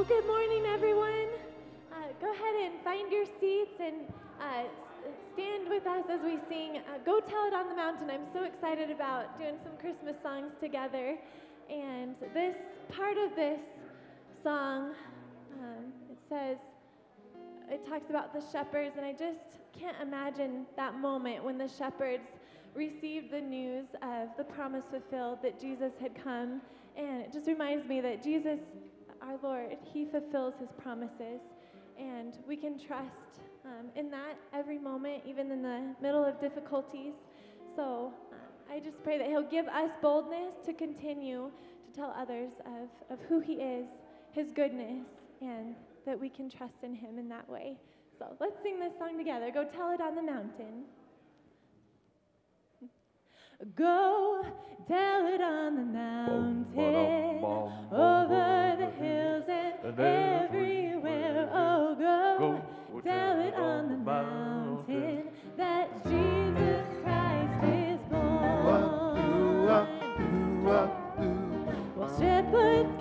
Well, good morning, everyone. Uh, go ahead and find your seats and uh, stand with us as we sing uh, Go Tell It on the Mountain. I'm so excited about doing some Christmas songs together. And this part of this song, um, it says, it talks about the shepherds, and I just can't imagine that moment when the shepherds received the news of the promise fulfilled that Jesus had come. And it just reminds me that Jesus, our Lord, He fulfills His promises. And we can trust um, in that every moment, even in the middle of difficulties. So uh, I just pray that He'll give us boldness to continue to tell others of, of who He is, His goodness, and that we can trust in Him in that way. So let's sing this song together. Go tell it on the mountain. Go tell it on the mountain, over the hills and everywhere. Oh, go tell it on the mountain that Jesus Christ is born. While shepherds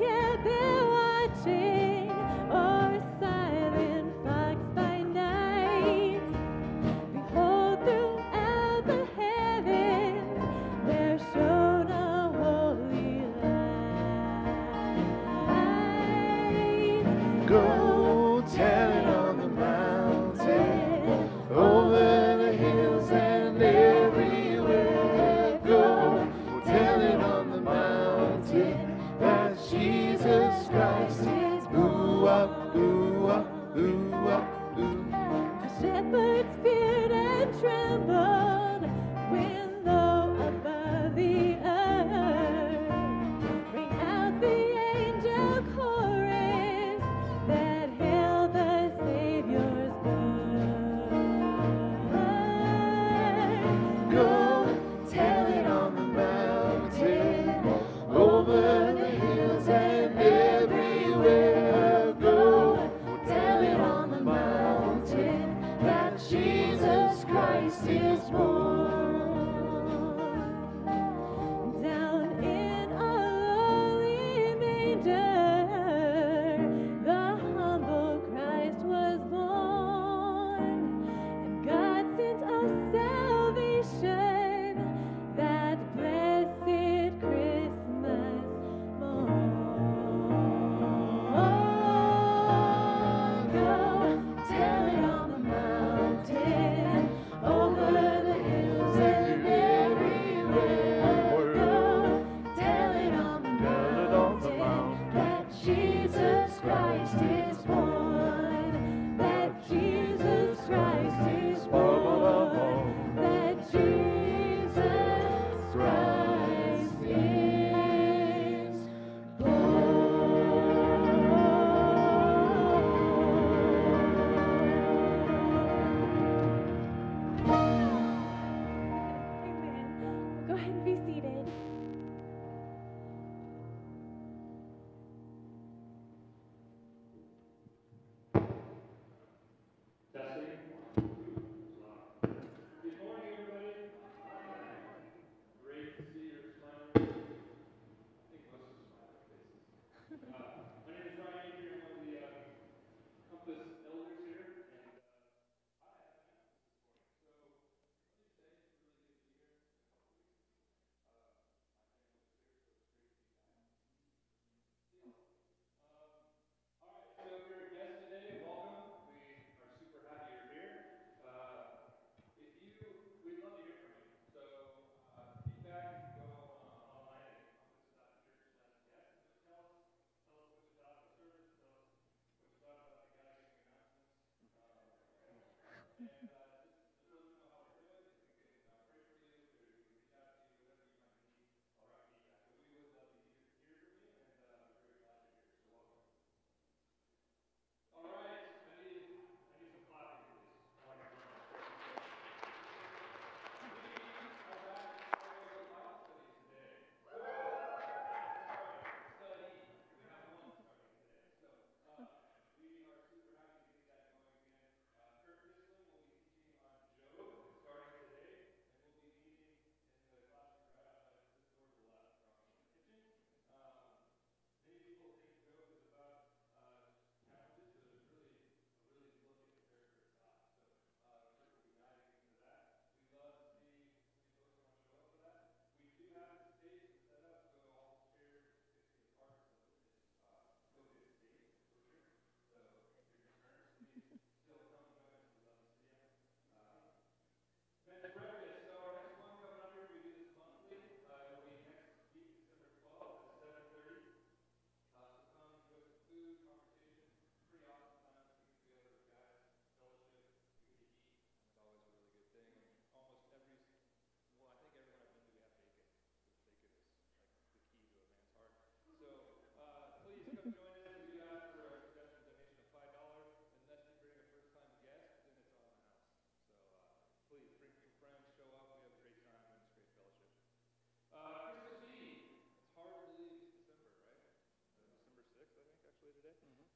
Mm-hmm.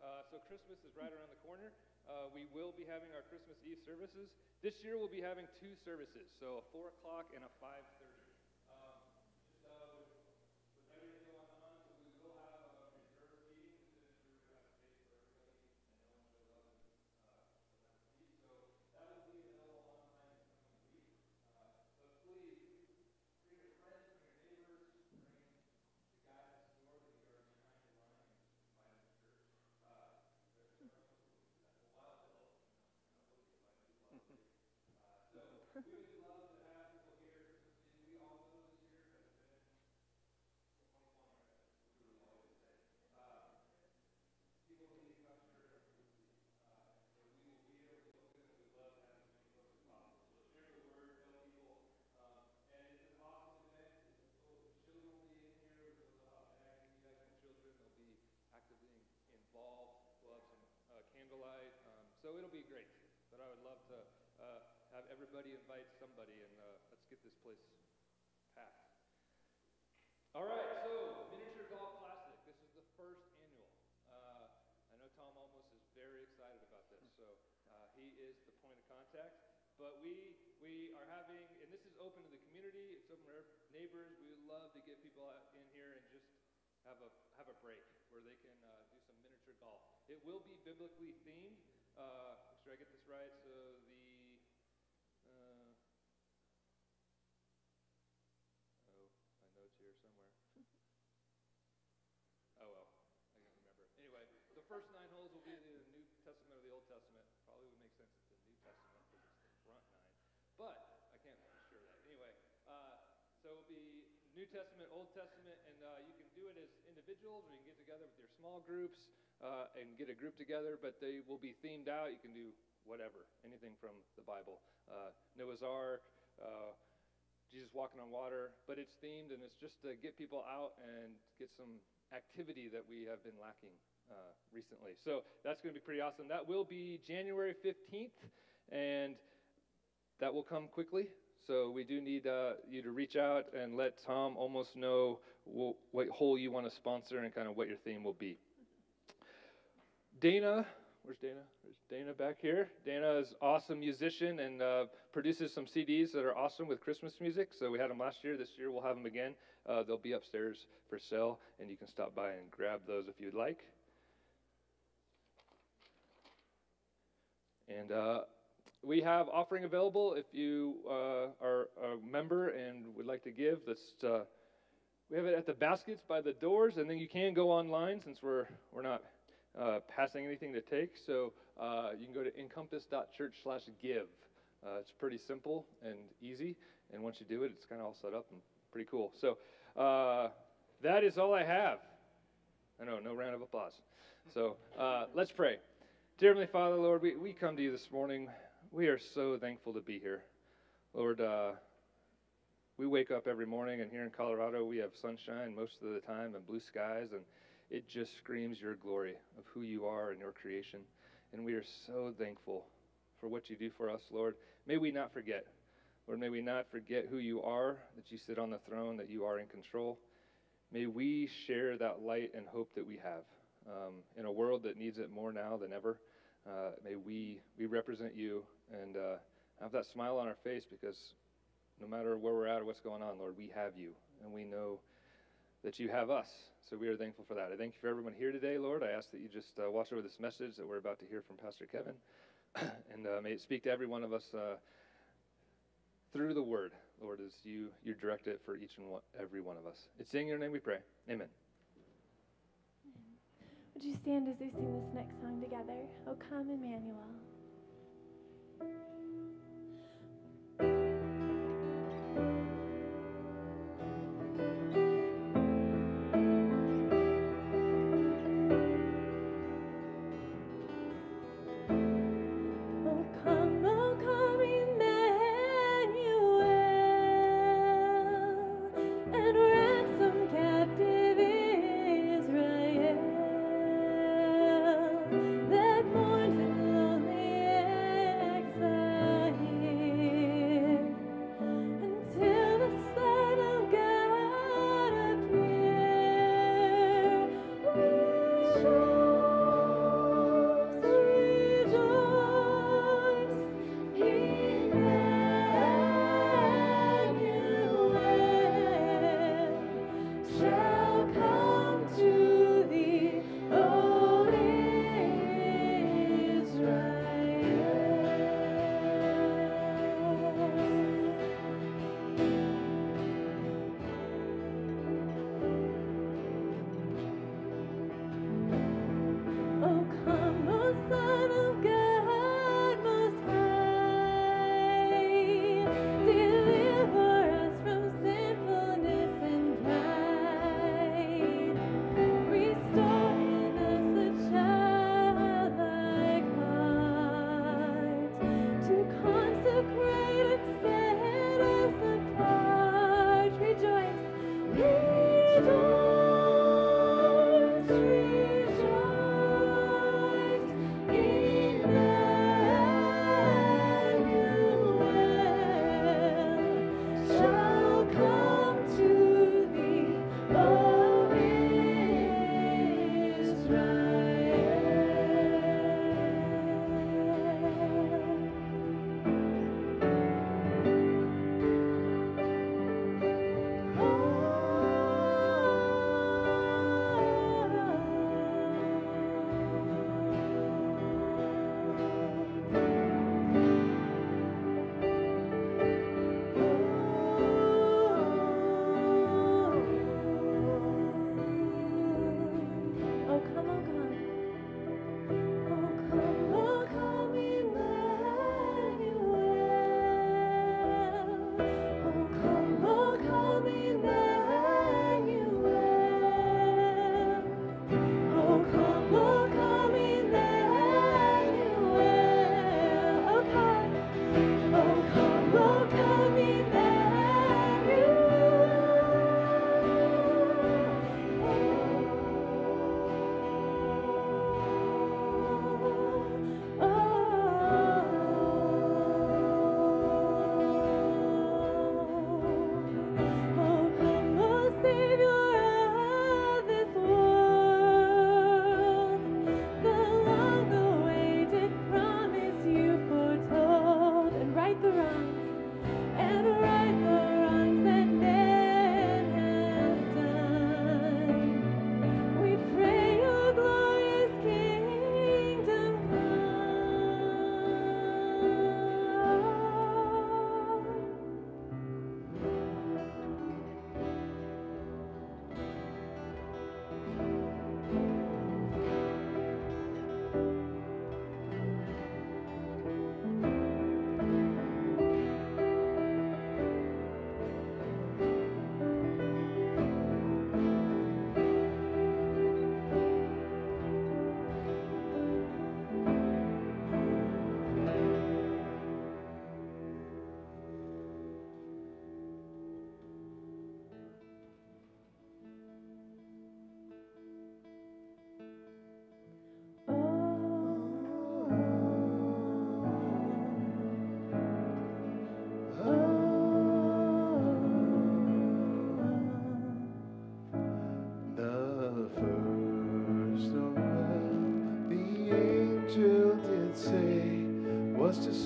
Uh, so Christmas is right around the corner. Uh, we will be having our Christmas Eve services. This year we'll be having two services, so a 4 o'clock and a 5.30. everybody invite somebody, and uh, let's get this place packed. All right, so Miniature Golf Classic. This is the first annual. Uh, I know Tom Almost is very excited about this, so uh, he is the point of contact. But we we are having, and this is open to the community. It's open to our neighbors. We would love to get people in here and just have a have a break where they can uh, do some miniature golf. It will be biblically themed. Uh, make sure I get this right. So the uh, oh, my notes here somewhere. oh well, I can't remember. Anyway, the first nine holes will be the New Testament or the Old Testament. Probably would make sense it's the New Testament because it's the front nine, but I can't be sure of that. Anyway, uh, so it'll be New Testament, Old Testament, and uh, you can do it as individuals or you can get together with your small groups uh, and get a group together, but they will be themed out. You can do whatever, anything from the Bible. Uh, Noah's Ark, uh, Jesus walking on water, but it's themed and it's just to get people out and get some activity that we have been lacking uh, recently. So that's going to be pretty awesome. That will be January 15th, and that will come quickly. So we do need uh, you to reach out and let Tom almost know wh- what hole you want to sponsor and kind of what your theme will be. Dana, where's Dana? There's Dana back here. Dana is awesome musician and uh, produces some CDs that are awesome with Christmas music. So we had them last year. This year we'll have them again. Uh, they'll be upstairs for sale, and you can stop by and grab those if you'd like. And uh, we have offering available if you uh, are a member and would like to give. This, uh, we have it at the baskets by the doors, and then you can go online since we're we're not uh, passing anything to take. So uh, you can go to encompass.church/give. Uh, it's pretty simple and easy, and once you do it, it's kind of all set up and pretty cool. So uh, that is all I have. I know, no round of applause. So let's pray. Dear Heavenly Father, Lord, we, we come to you this morning. We are so thankful to be here. Lord, uh, we wake up every morning, and here in Colorado, we have sunshine most of the time and blue skies, and it just screams your glory of who you are and your creation. And we are so thankful for what you do for us, Lord. May we not forget. Lord, may we not forget who you are, that you sit on the throne, that you are in control. May we share that light and hope that we have um, in a world that needs it more now than ever. Uh, may we, we represent you and uh, have that smile on our face because no matter where we're at or what's going on, Lord, we have you and we know that you have us. So we are thankful for that. I thank you for everyone here today, Lord. I ask that you just uh, watch over this message that we're about to hear from Pastor Kevin and uh, may it speak to every one of us uh, through the word, Lord, as you, you direct it for each and one, every one of us. It's in your name we pray. Amen. Would you stand as we sing this next song together? Oh, come, Emmanuel.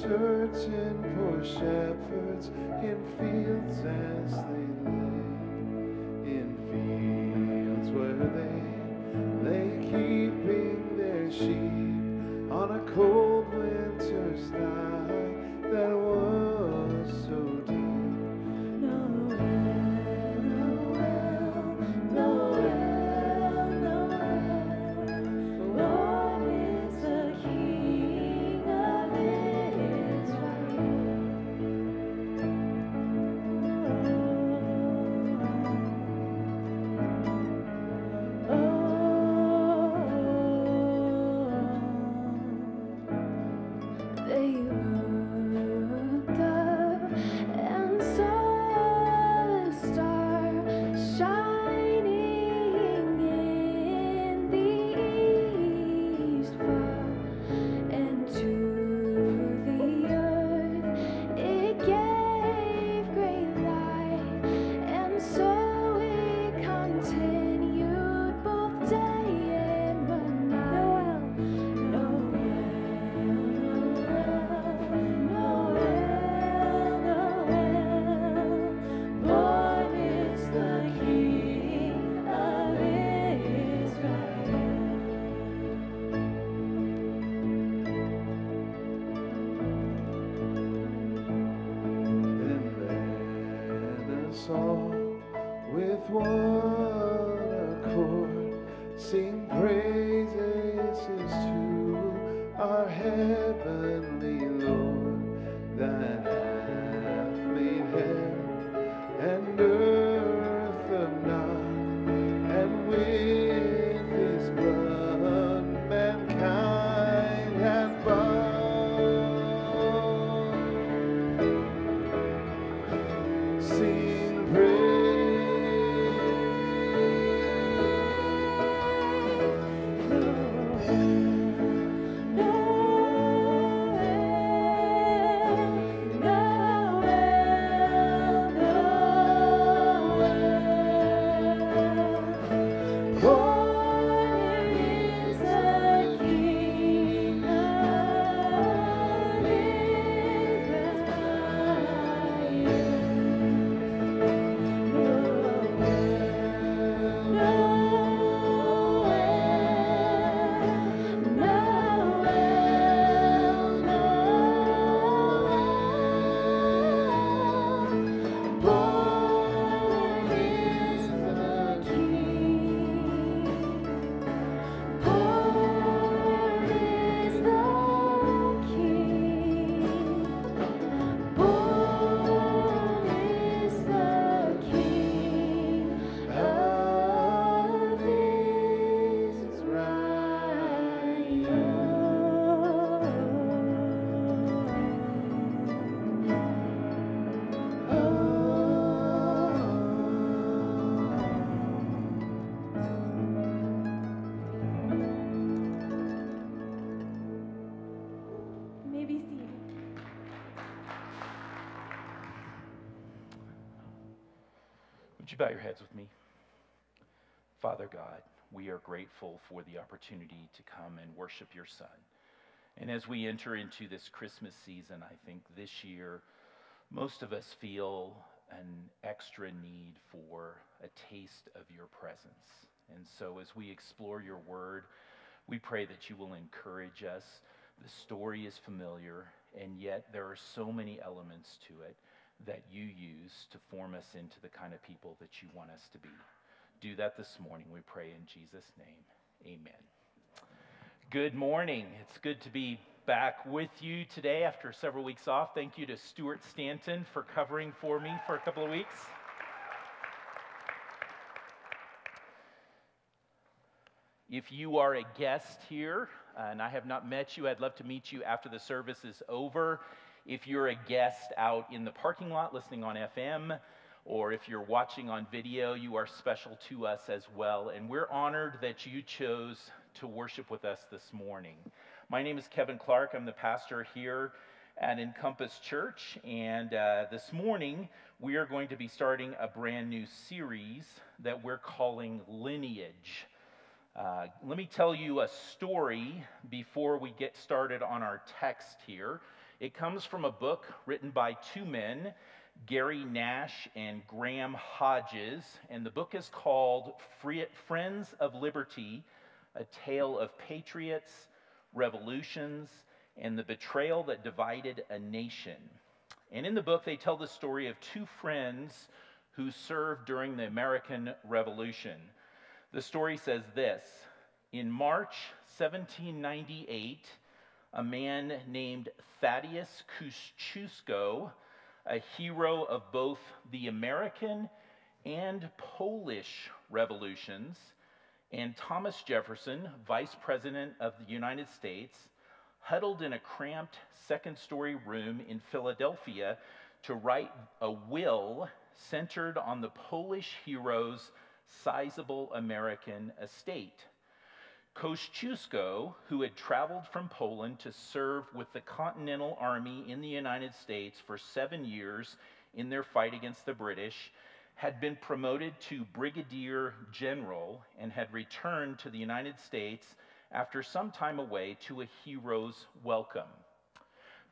Searching for shepherds in fields as they lay, you bow your heads with me? Father God, we are grateful for the opportunity to come and worship your Son. And as we enter into this Christmas season, I think this year most of us feel an extra need for a taste of your presence. And so as we explore your word, we pray that you will encourage us. The story is familiar, and yet there are so many elements to it that you use to form us into the kind of people that you want us to be. Do that this morning, we pray in Jesus' name. Amen. Good morning. It's good to be back with you today after several weeks off. Thank you to Stuart Stanton for covering for me for a couple of weeks. If you are a guest here uh, and I have not met you, I'd love to meet you after the service is over. If you're a guest out in the parking lot listening on FM, or if you're watching on video, you are special to us as well. And we're honored that you chose to worship with us this morning. My name is Kevin Clark. I'm the pastor here at Encompass Church. And uh, this morning, we are going to be starting a brand new series that we're calling Lineage. Uh, let me tell you a story before we get started on our text here. It comes from a book written by two men, Gary Nash and Graham Hodges, and the book is called Friends of Liberty A Tale of Patriots, Revolutions, and the Betrayal That Divided a Nation. And in the book, they tell the story of two friends who served during the American Revolution. The story says this In March 1798, a man named Thaddeus Kosciuszko, a hero of both the American and Polish revolutions, and Thomas Jefferson, Vice President of the United States, huddled in a cramped second story room in Philadelphia to write a will centered on the Polish hero's sizable American estate. Kosciuszko, who had traveled from Poland to serve with the Continental Army in the United States for seven years in their fight against the British, had been promoted to brigadier general and had returned to the United States after some time away to a hero's welcome.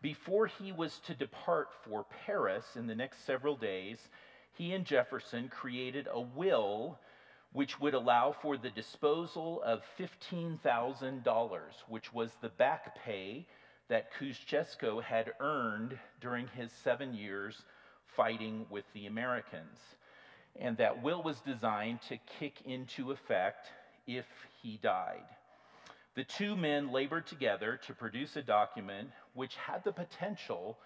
Before he was to depart for Paris in the next several days, he and Jefferson created a will which would allow for the disposal of $15,000, which was the back pay that Kosciuszko had earned during his seven years fighting with the Americans. And that will was designed to kick into effect if he died. The two men labored together to produce a document which had the potential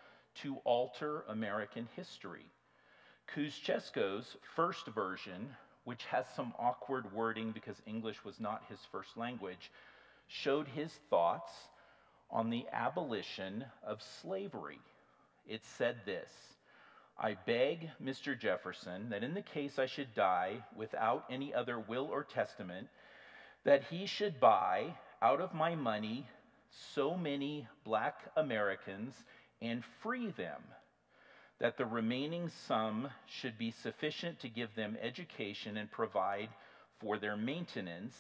to alter American history. Kosciuszko's first version which has some awkward wording because English was not his first language, showed his thoughts on the abolition of slavery. It said this I beg Mr. Jefferson that in the case I should die without any other will or testament, that he should buy out of my money so many black Americans and free them that the remaining sum should be sufficient to give them education and provide for their maintenance,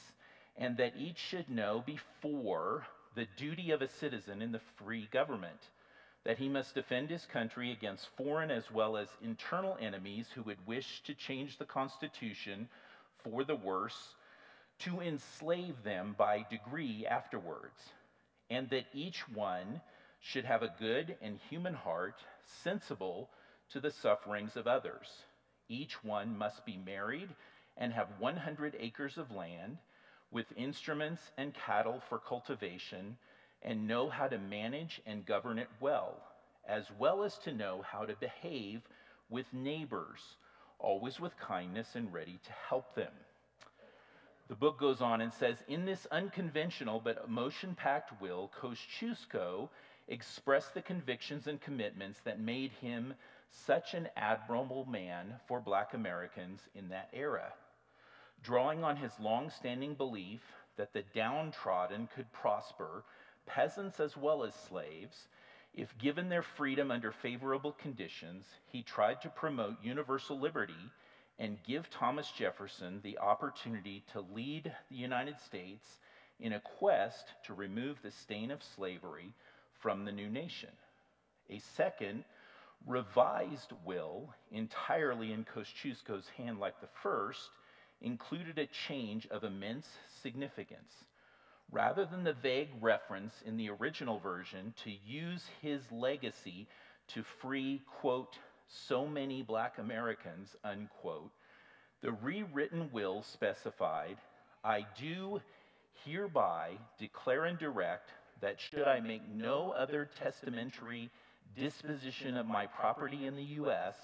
and that each should know before the duty of a citizen in the free government, that he must defend his country against foreign as well as internal enemies who would wish to change the Constitution for the worse, to enslave them by degree afterwards, and that each one should have a good and human heart, sensible to the sufferings of others. Each one must be married and have 100 acres of land with instruments and cattle for cultivation and know how to manage and govern it well, as well as to know how to behave with neighbors, always with kindness and ready to help them. The book goes on and says In this unconventional but emotion packed will, Kosciuszko expressed the convictions and commitments that made him such an admirable man for black Americans in that era. Drawing on his long standing belief that the downtrodden could prosper, peasants as well as slaves, if given their freedom under favorable conditions, he tried to promote universal liberty and give Thomas Jefferson the opportunity to lead the United States in a quest to remove the stain of slavery from the new nation. A second revised will, entirely in Kosciuszko's hand like the first, included a change of immense significance. Rather than the vague reference in the original version to use his legacy to free, quote, so many black Americans, unquote, the rewritten will specified, I do hereby declare and direct that should I make no other testamentary disposition of my property in the U.S.,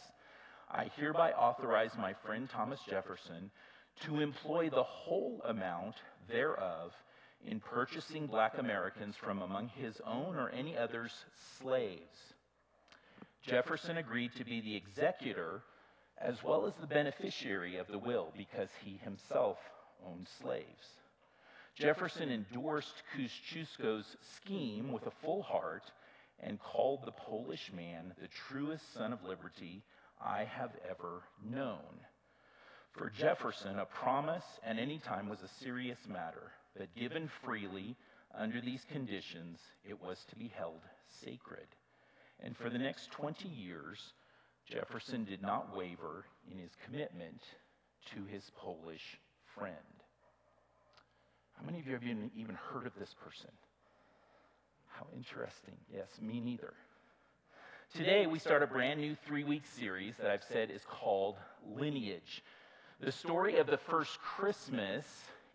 I hereby authorize my friend Thomas Jefferson to employ the whole amount thereof in purchasing black Americans from among his own or any other's slaves. Jefferson agreed to be the executor as well as the beneficiary of the will because he himself owned slaves. Jefferson endorsed Kosciuszko's scheme with a full heart and called the Polish man the truest son of liberty I have ever known. For Jefferson, a promise at any time was a serious matter, but given freely under these conditions, it was to be held sacred. And for the next 20 years, Jefferson did not waver in his commitment to his Polish friend. How many of you have even heard of this person? How interesting. Yes, me neither. Today, we start a brand new three week series that I've said is called Lineage. The story of the first Christmas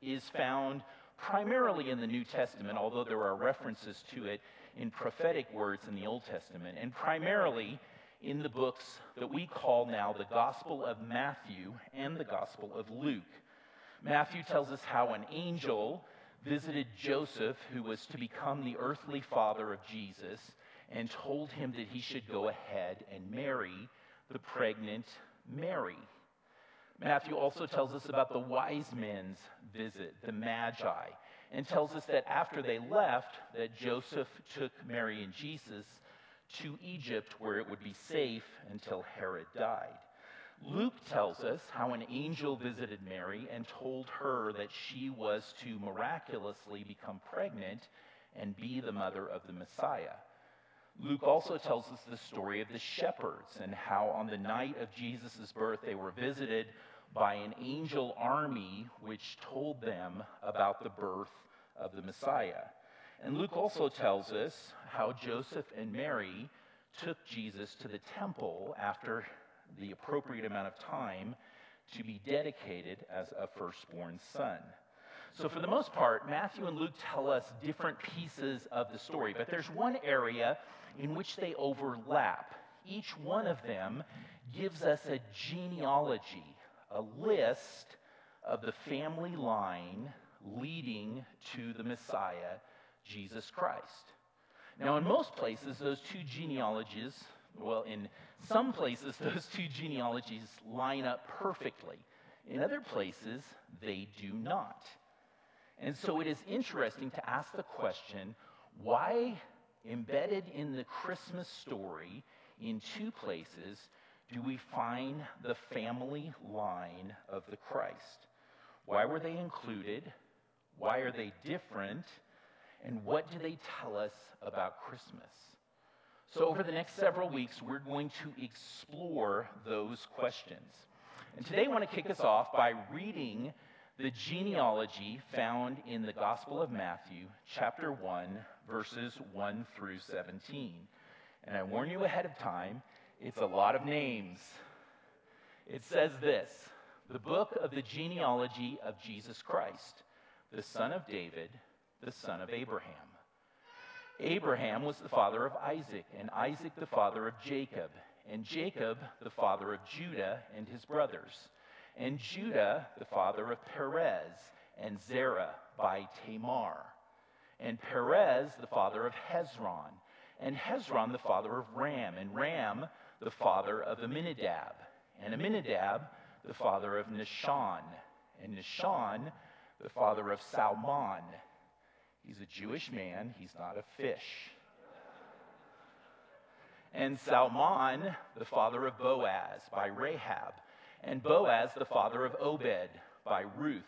is found primarily in the New Testament, although there are references to it in prophetic words in the Old Testament, and primarily in the books that we call now the Gospel of Matthew and the Gospel of Luke. Matthew tells us how an angel visited Joseph, who was to become the earthly father of Jesus, and told him that he should go ahead and marry the pregnant Mary. Matthew also tells us about the wise men's visit, the Magi, and tells us that after they left, that Joseph took Mary and Jesus to Egypt where it would be safe until Herod died. Luke tells us how an angel visited Mary and told her that she was to miraculously become pregnant and be the mother of the Messiah. Luke also tells us the story of the shepherds and how on the night of Jesus' birth they were visited by an angel army which told them about the birth of the Messiah. And Luke also tells us how Joseph and Mary took Jesus to the temple after the appropriate amount of time to be dedicated as a firstborn son. So, for the most part, Matthew and Luke tell us different pieces of the story, but there's one area in which they overlap. Each one of them gives us a genealogy, a list of the family line leading to the Messiah, Jesus Christ. Now, in most places, those two genealogies, well, in some places, those two genealogies line up perfectly. In other places, they do not. And so it is interesting to ask the question why, embedded in the Christmas story, in two places, do we find the family line of the Christ? Why were they included? Why are they different? And what do they tell us about Christmas? So, over the next several weeks, we're going to explore those questions. And today, I want to kick us off by reading the genealogy found in the Gospel of Matthew, chapter 1, verses 1 through 17. And I warn you ahead of time, it's a lot of names. It says this the book of the genealogy of Jesus Christ, the son of David, the son of Abraham. Abraham was the father of Isaac, and Isaac the father of Jacob, and Jacob the father of Judah and his brothers, and Judah the father of Perez and Zerah by Tamar, and Perez the father of Hezron, and Hezron the father of Ram, and Ram the father of Aminadab, and Aminadab the father of Nahshon, and Nahshon the father of Salmon. He's a Jewish man, he's not a fish. And Salmon, the father of Boaz, by Rahab. And Boaz, the father of Obed, by Ruth.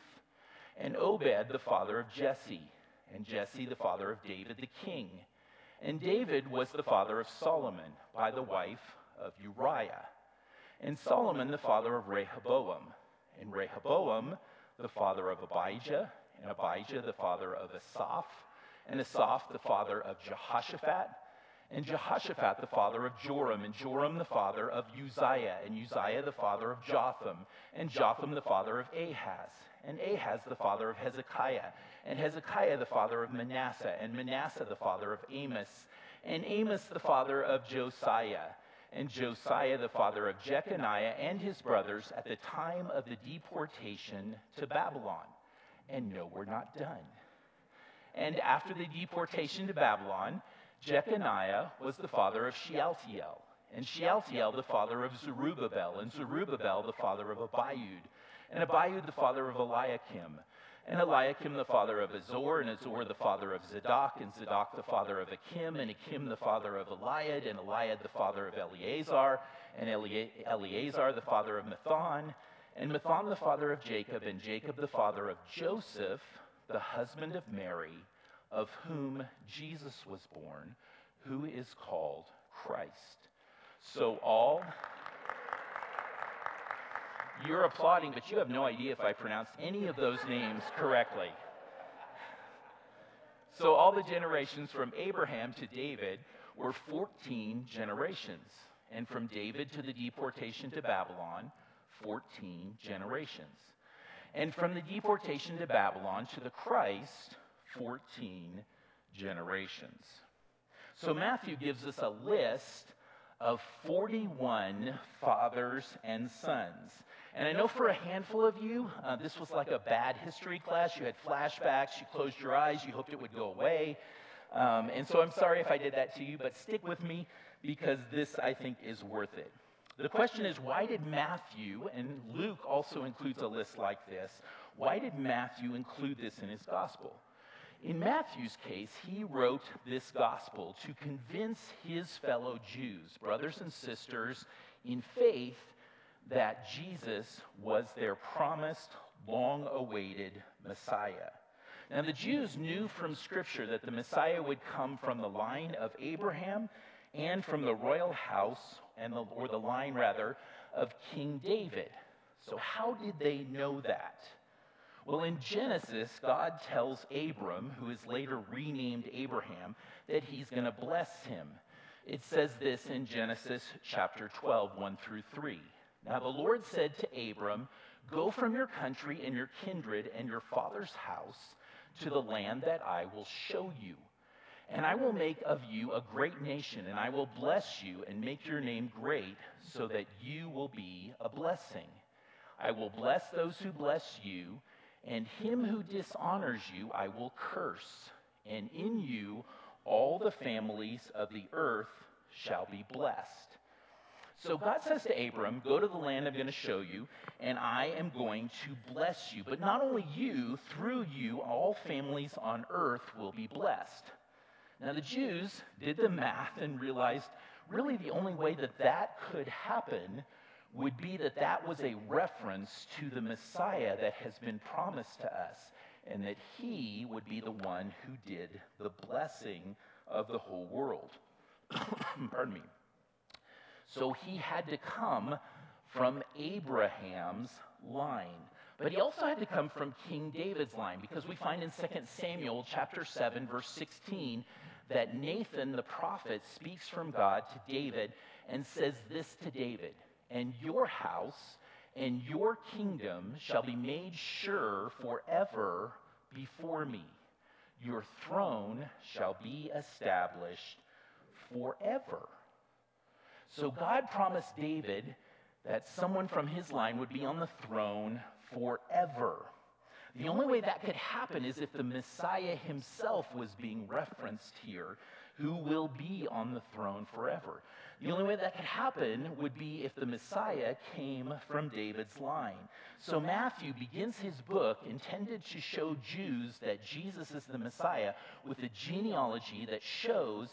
And Obed, the father of Jesse. And Jesse, the father of David the king. And David was the father of Solomon, by the wife of Uriah. And Solomon, the father of Rehoboam. And Rehoboam, the father of Abijah and Abijah the father of Asaph, and Asaph the father of Jehoshaphat, and Jehoshaphat the father of Joram, and Joram the father of Uzziah, and Uzziah the father of Jotham, and Jotham the father of Ahaz, and Ahaz the father of Hezekiah, and Hezekiah the father of Manasseh, and Manasseh the father of Amos, and Amos the father of Josiah, and Josiah the father of Jeconiah and his brothers at the time of the deportation to Babylon. And no, we're not done. And after the deportation to Babylon, Jeconiah was the father of Shealtiel, and Shealtiel the father of Zerubbabel, and Zerubbabel the father of Abiud, and Abiud the father of Eliakim, and Eliakim the father of Azor, and Azor the father of Zadok, and Zadok the father of Achim, and Achim the father of Eliud, and Eliud the father of Eleazar, and Eleazar the father of Matthan, and Matthan the father of Jacob, and Jacob the father of Joseph, the husband of Mary, of whom Jesus was born, who is called Christ. So all. You're applauding, but you have no idea if I pronounced any of those names correctly. So, all the generations from Abraham to David were 14 generations. And from David to the deportation to Babylon, 14 generations. And from the deportation to Babylon to the Christ, 14 generations. So, Matthew gives us a list of 41 fathers and sons. And I know for a handful of you, uh, this was like a bad history class. You had flashbacks, you closed your eyes, you hoped it would go away. Um, and so I'm sorry if I did that to you, but stick with me because this, I think, is worth it. The question is why did Matthew, and Luke also includes a list like this, why did Matthew include this in his gospel? In Matthew's case, he wrote this gospel to convince his fellow Jews, brothers and sisters, in faith that Jesus was their promised, long awaited Messiah. Now, the Jews knew from Scripture that the Messiah would come from the line of Abraham and from the royal house, and the, or the line rather, of King David. So, how did they know that? Well, in Genesis, God tells Abram, who is later renamed Abraham, that he's going to bless him. It says this in Genesis chapter 12, 1 through 3. Now the Lord said to Abram, Go from your country and your kindred and your father's house to the land that I will show you. And I will make of you a great nation, and I will bless you and make your name great, so that you will be a blessing. I will bless those who bless you, and him who dishonors you I will curse. And in you all the families of the earth shall be blessed. So God says to Abram, Go to the land I'm going to show you, and I am going to bless you. But not only you, through you, all families on earth will be blessed. Now, the Jews did the math and realized really the only way that that could happen would be that that was a reference to the Messiah that has been promised to us, and that he would be the one who did the blessing of the whole world. Pardon me. So he had to come from Abraham's line. But he also had to come from King David's line because we find in 2 Samuel chapter 7 verse 16 that Nathan the prophet speaks from God to David and says this to David, "And your house and your kingdom shall be made sure forever before me. Your throne shall be established forever." So God promised David that someone from his line would be on the throne forever. The only way that could happen is if the Messiah himself was being referenced here, who will be on the throne forever. The only way that could happen would be if the Messiah came from David's line. So Matthew begins his book intended to show Jews that Jesus is the Messiah with a genealogy that shows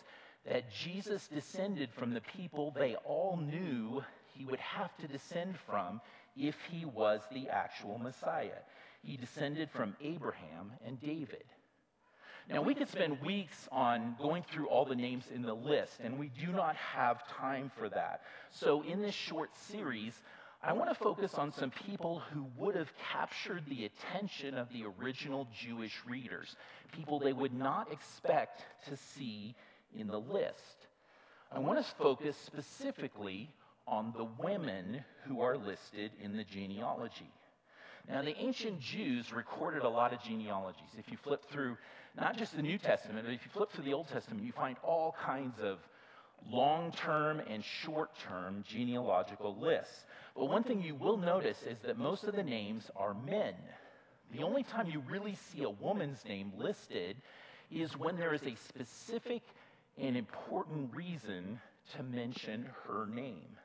that Jesus descended from the people they all knew he would have to descend from if he was the actual Messiah. He descended from Abraham and David. Now, we could spend weeks on going through all the names in the list, and we do not have time for that. So, in this short series, I want to focus on some people who would have captured the attention of the original Jewish readers, people they would not expect to see in the list. I want to focus specifically on the women who are listed in the genealogy. Now, the ancient Jews recorded a lot of genealogies. If you flip through not just the New Testament, but if you flip through the Old Testament, you find all kinds of long term and short term genealogical lists. But one thing you will notice is that most of the names are men. The only time you really see a woman's name listed is when there is a specific and important reason to mention her name.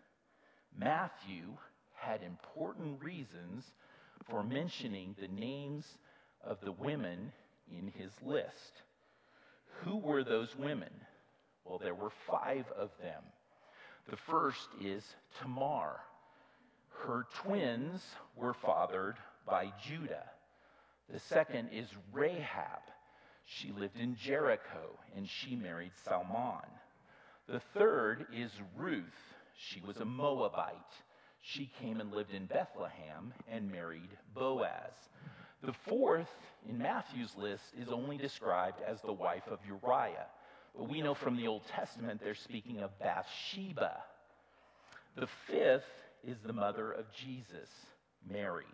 Matthew had important reasons for mentioning the names of the women in his list. Who were those women? Well, there were five of them. The first is Tamar. Her twins were fathered by Judah. The second is Rahab. She lived in Jericho and she married Salmon. The third is Ruth. She was a Moabite. She came and lived in Bethlehem and married Boaz. The fourth in Matthew's list is only described as the wife of Uriah. But we know from the Old Testament they're speaking of Bathsheba. The fifth is the mother of Jesus, Mary.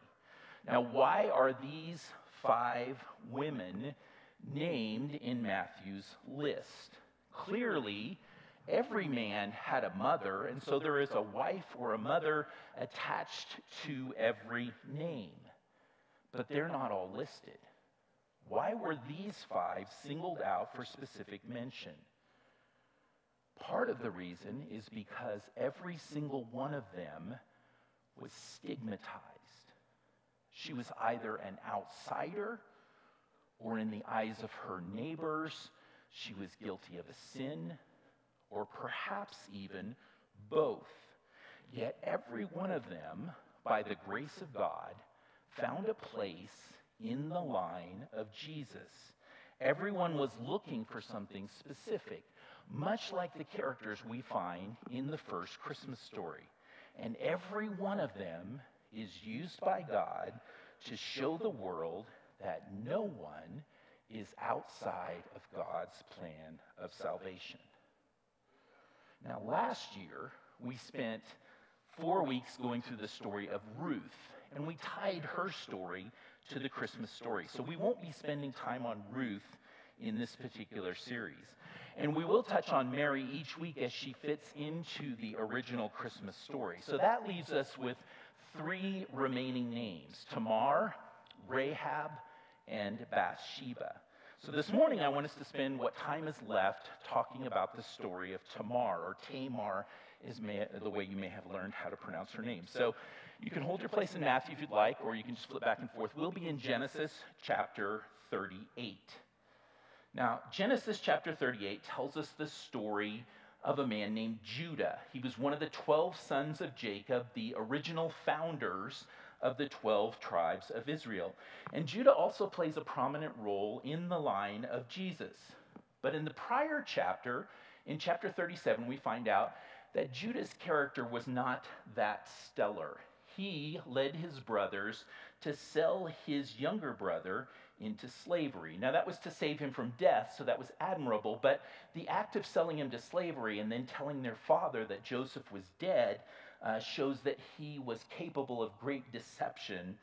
Now, why are these five women named in Matthew's list? Clearly, every man had a mother, and so there is a wife or a mother attached to every name. But they're not all listed. Why were these five singled out for specific mention? Part of the reason is because every single one of them was stigmatized. She was either an outsider or, in the eyes of her neighbors, she was guilty of a sin or perhaps even both. Yet every one of them, by the grace of God, found a place in the line of Jesus. Everyone was looking for something specific, much like the characters we find in the first Christmas story. And every one of them is used by God to show the world that no one is outside of God's plan of salvation. Now, last year, we spent four weeks going through the story of Ruth, and we tied her story to the Christmas story. So we won't be spending time on Ruth in this particular series. And we will touch on Mary each week as she fits into the original Christmas story. So that leaves us with three remaining names Tamar, Rahab, and Bathsheba. So this morning, I want us to spend what time is left talking about the story of Tamar, or Tamar is may, the way you may have learned how to pronounce her name. So you can hold your place in Matthew if you'd like, or you can just flip back and forth. We'll be in Genesis chapter 38. Now, Genesis chapter 38 tells us the story of a man named Judah. He was one of the 12 sons of Jacob, the original founders of the 12 tribes of Israel. And Judah also plays a prominent role in the line of Jesus. But in the prior chapter, in chapter 37, we find out that Judah's character was not that stellar. He led his brothers to sell his younger brother into slavery. Now, that was to save him from death, so that was admirable, but the act of selling him to slavery and then telling their father that Joseph was dead uh, shows that he was capable of great deception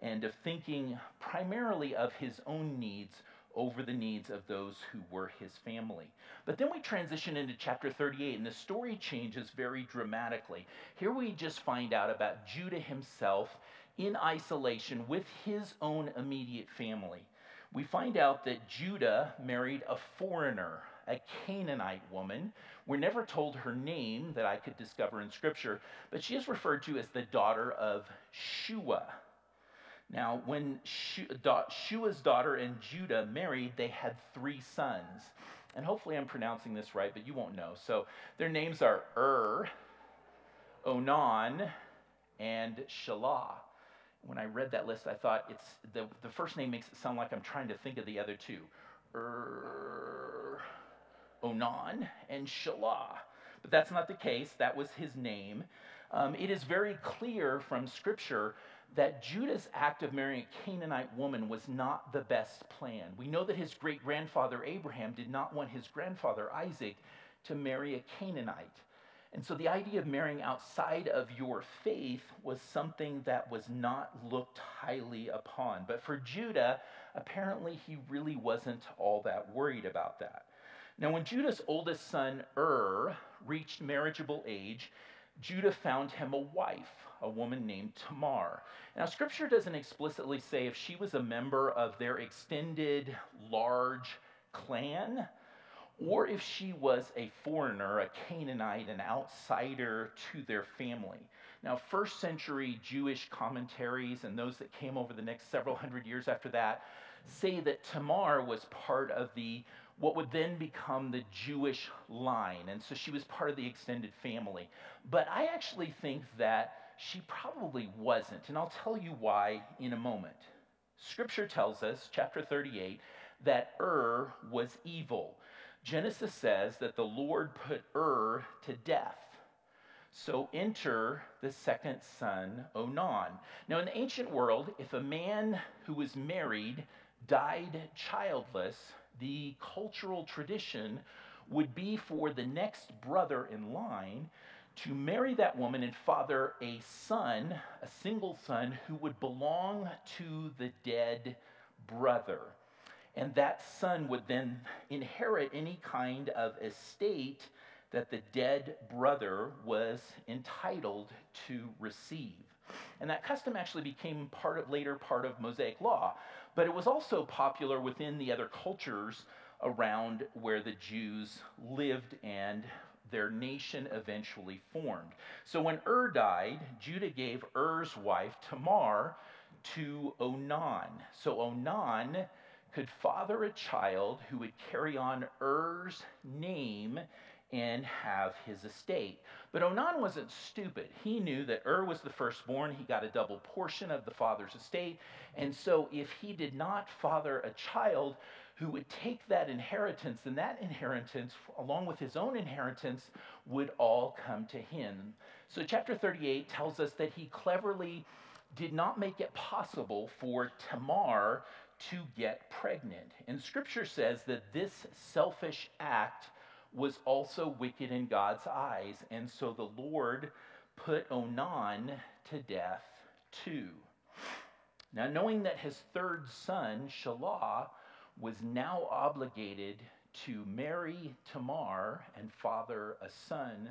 and of thinking primarily of his own needs over the needs of those who were his family. But then we transition into chapter 38, and the story changes very dramatically. Here we just find out about Judah himself in isolation with his own immediate family. We find out that Judah married a foreigner, a Canaanite woman. We're never told her name that I could discover in Scripture, but she is referred to as the daughter of Shua. Now, when Shua's daughter and Judah married, they had three sons. And hopefully I'm pronouncing this right, but you won't know. So their names are Ur, Onan, and Shelah. When I read that list, I thought it's the, the first name makes it sound like I'm trying to think of the other two. Ur, Onan, and Shelah. But that's not the case. That was his name. Um, it is very clear from Scripture that Judah's act of marrying a Canaanite woman was not the best plan. We know that his great grandfather Abraham did not want his grandfather Isaac to marry a Canaanite. And so the idea of marrying outside of your faith was something that was not looked highly upon. But for Judah, apparently he really wasn't all that worried about that. Now, when Judah's oldest son, Ur, reached marriageable age, Judah found him a wife, a woman named Tamar. Now, scripture doesn't explicitly say if she was a member of their extended, large clan or if she was a foreigner, a Canaanite, an outsider to their family. Now, first century Jewish commentaries and those that came over the next several hundred years after that say that Tamar was part of the what would then become the Jewish line. And so she was part of the extended family. But I actually think that she probably wasn't. And I'll tell you why in a moment. Scripture tells us, chapter 38, that Ur was evil. Genesis says that the Lord put Ur to death. So enter the second son, Onan. Now, in the ancient world, if a man who was married died childless, the cultural tradition would be for the next brother in line to marry that woman and father a son, a single son, who would belong to the dead brother. And that son would then inherit any kind of estate that the dead brother was entitled to receive. And that custom actually became part of later part of Mosaic law, but it was also popular within the other cultures around where the Jews lived and their nation eventually formed. So when Ur died, Judah gave Er's wife Tamar to Onan. So Onan could father a child who would carry on Er's name and have his estate. But Onan wasn't stupid. He knew that Ur was the firstborn. He got a double portion of the father's estate. And so if he did not father a child who would take that inheritance, then that inheritance, along with his own inheritance, would all come to him. So chapter 38 tells us that he cleverly did not make it possible for Tamar to get pregnant. And scripture says that this selfish act was also wicked in God's eyes. And so the Lord put Onan to death too. Now, knowing that his third son, Shelah, was now obligated to marry Tamar and father a son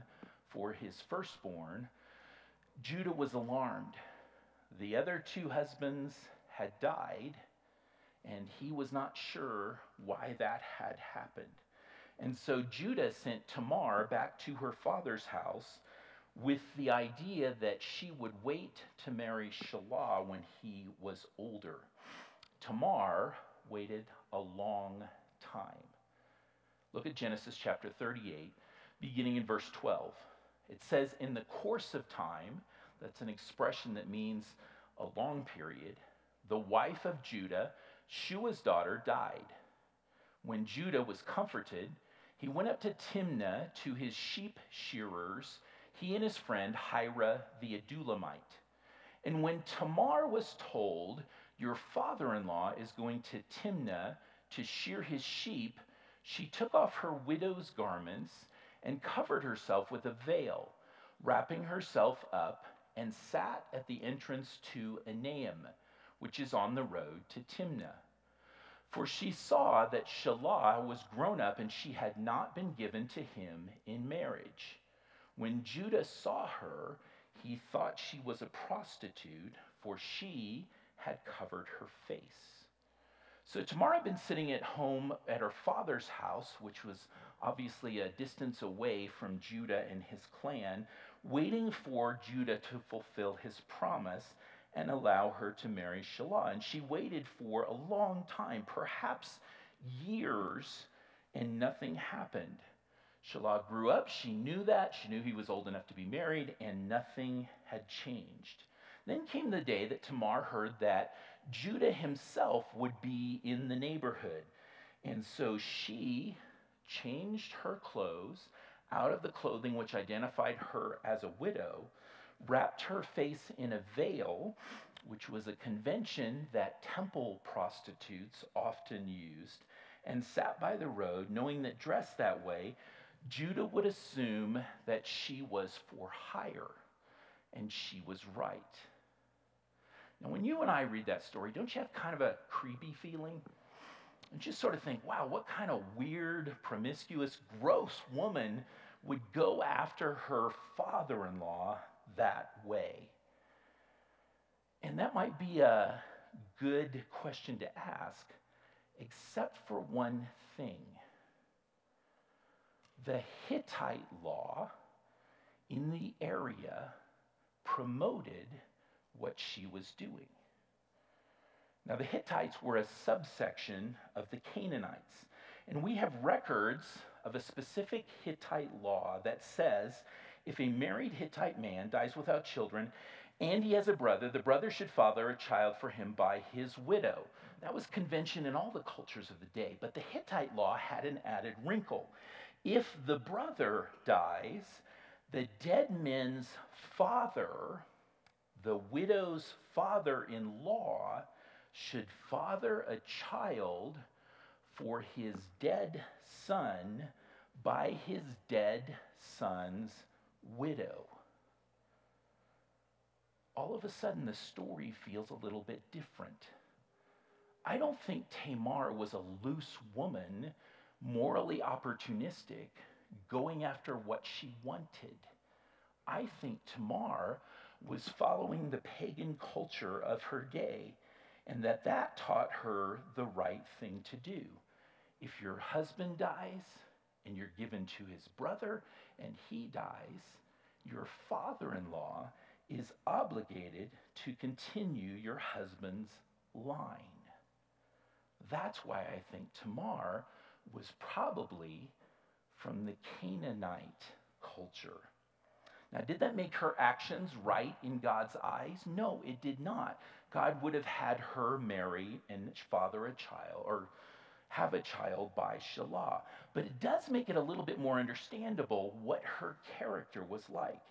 for his firstborn, Judah was alarmed. The other two husbands had died, and he was not sure why that had happened. And so Judah sent Tamar back to her father's house with the idea that she would wait to marry Shelah when he was older. Tamar waited a long time. Look at Genesis chapter 38, beginning in verse 12. It says, In the course of time, that's an expression that means a long period, the wife of Judah, Shua's daughter, died. When Judah was comforted, he went up to Timnah to his sheep shearers, he and his friend Hira the Adullamite. And when Tamar was told, Your father in law is going to Timnah to shear his sheep, she took off her widow's garments and covered herself with a veil, wrapping herself up, and sat at the entrance to Enaim, which is on the road to Timnah. For she saw that Shelah was grown up and she had not been given to him in marriage. When Judah saw her, he thought she was a prostitute, for she had covered her face. So Tamar had been sitting at home at her father's house, which was obviously a distance away from Judah and his clan, waiting for Judah to fulfill his promise and allow her to marry Shelah. And she waited for a long time, perhaps years, and nothing happened. Shelah grew up. She knew that. She knew he was old enough to be married, and nothing had changed. Then came the day that Tamar heard that Judah himself would be in the neighborhood. And so she changed her clothes out of the clothing which identified her as a widow, wrapped her face in a veil, which was a convention that temple prostitutes often used, and sat by the road, knowing that dressed that way, Judah would assume that she was for hire, and she was right. Now, when you and I read that story, don't you have kind of a creepy feeling? And just sort of think, wow, what kind of weird, promiscuous, gross woman would go after her father in law that way? And that might be a good question to ask, except for one thing. The Hittite law in the area promoted what she was doing. Now, the Hittites were a subsection of the Canaanites, and we have records of a specific Hittite law that says if a married Hittite man dies without children and he has a brother, the brother should father a child for him by his widow. That was convention in all the cultures of the day, but the Hittite law had an added wrinkle. If the brother dies, the dead man's father, the widow's father in law, should father a child for his dead son by his dead son's widow. All of a sudden, the story feels a little bit different. I don't think Tamar was a loose woman, morally opportunistic, going after what she wanted. I think Tamar was following the pagan culture of her day, and that that taught her the right thing to do. If your husband dies and you're given to his brother and he dies, your father in law is obligated to continue your husband's line. That's why I think Tamar was probably from the Canaanite culture. Now, did that make her actions right in God's eyes? No, it did not. God would have had her marry and father a child, or have a child by Shelah. But it does make it a little bit more understandable what her character was like.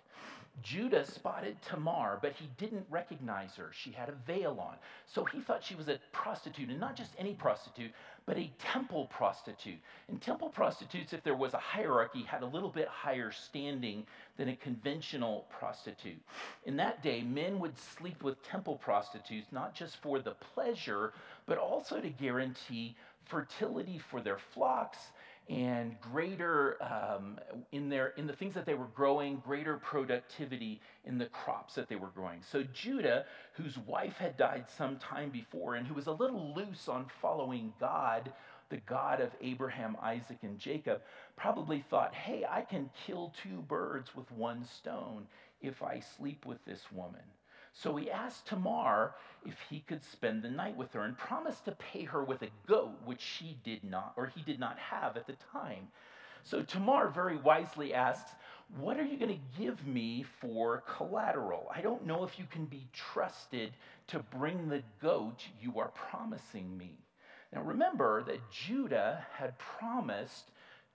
Judah spotted Tamar, but he didn't recognize her. She had a veil on. So he thought she was a prostitute, and not just any prostitute, but a temple prostitute. And temple prostitutes, if there was a hierarchy, had a little bit higher standing than a conventional prostitute. In that day, men would sleep with temple prostitutes, not just for the pleasure, but also to guarantee fertility for their flocks and greater um, in their in the things that they were growing greater productivity in the crops that they were growing. So judah whose wife had died some time before and who was a little loose on following god the god of abraham isaac and jacob probably thought hey i can kill two birds with one stone if i sleep with this woman so he asked Tamar if he could spend the night with her and promised to pay her with a goat, which she did not, or he did not have at the time. So Tamar very wisely asks, What are you going to give me for collateral? I don't know if you can be trusted to bring the goat you are promising me. Now remember that Judah had promised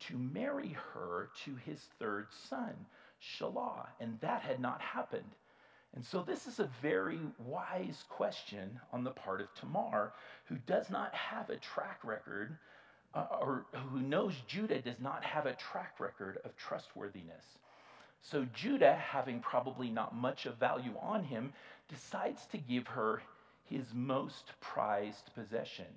to marry her to his third son, Shelah, and that had not happened. And so, this is a very wise question on the part of Tamar, who does not have a track record, uh, or who knows Judah does not have a track record of trustworthiness. So, Judah, having probably not much of value on him, decides to give her his most prized possession.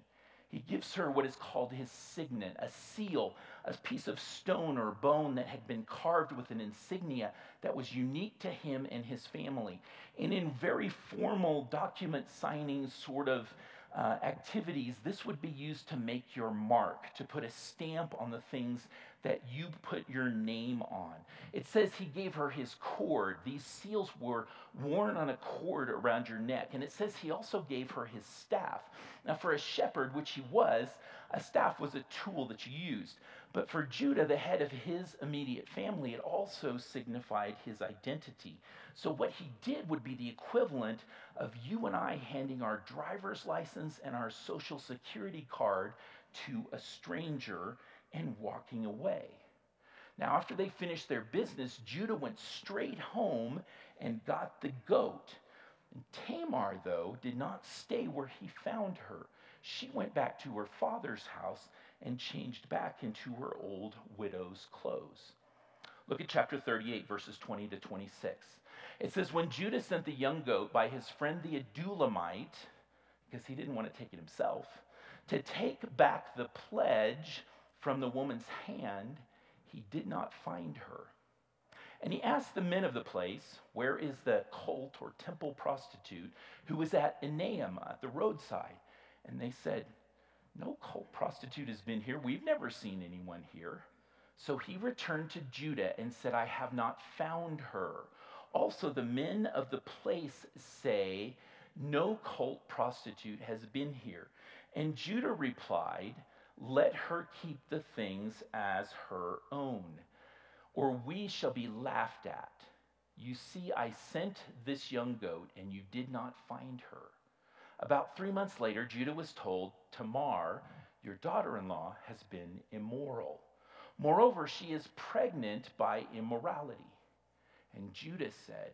He gives her what is called his signet, a seal, a piece of stone or bone that had been carved with an insignia that was unique to him and his family. And in very formal document signing sort of uh, activities, this would be used to make your mark, to put a stamp on the things that you put your name on. It says he gave her his cord. These seals were worn on a cord around your neck. And it says he also gave her his staff. Now, for a shepherd, which he was, a staff was a tool that you used. But for Judah, the head of his immediate family, it also signified his identity. So, what he did would be the equivalent of you and I handing our driver's license and our social security card to a stranger and walking away. Now, after they finished their business, Judah went straight home and got the goat. And Tamar, though, did not stay where he found her. She went back to her father's house and changed back into her old widow's clothes. Look at chapter 38, verses 20 to 26. It says, When Judah sent the young goat by his friend the Adullamite, because he didn't want to take it himself, to take back the pledge from the woman's hand, he did not find her. And he asked the men of the place, Where is the cult or temple prostitute who was at Enaim at the roadside? And they said, No cult prostitute has been here. We've never seen anyone here. So he returned to Judah and said, I have not found her. Also, the men of the place say, No cult prostitute has been here. And Judah replied, Let her keep the things as her own, or we shall be laughed at. You see, I sent this young goat, and you did not find her. About three months later, Judah was told, Tamar, your daughter in law, has been immoral. Moreover, she is pregnant by immorality. And Judah said,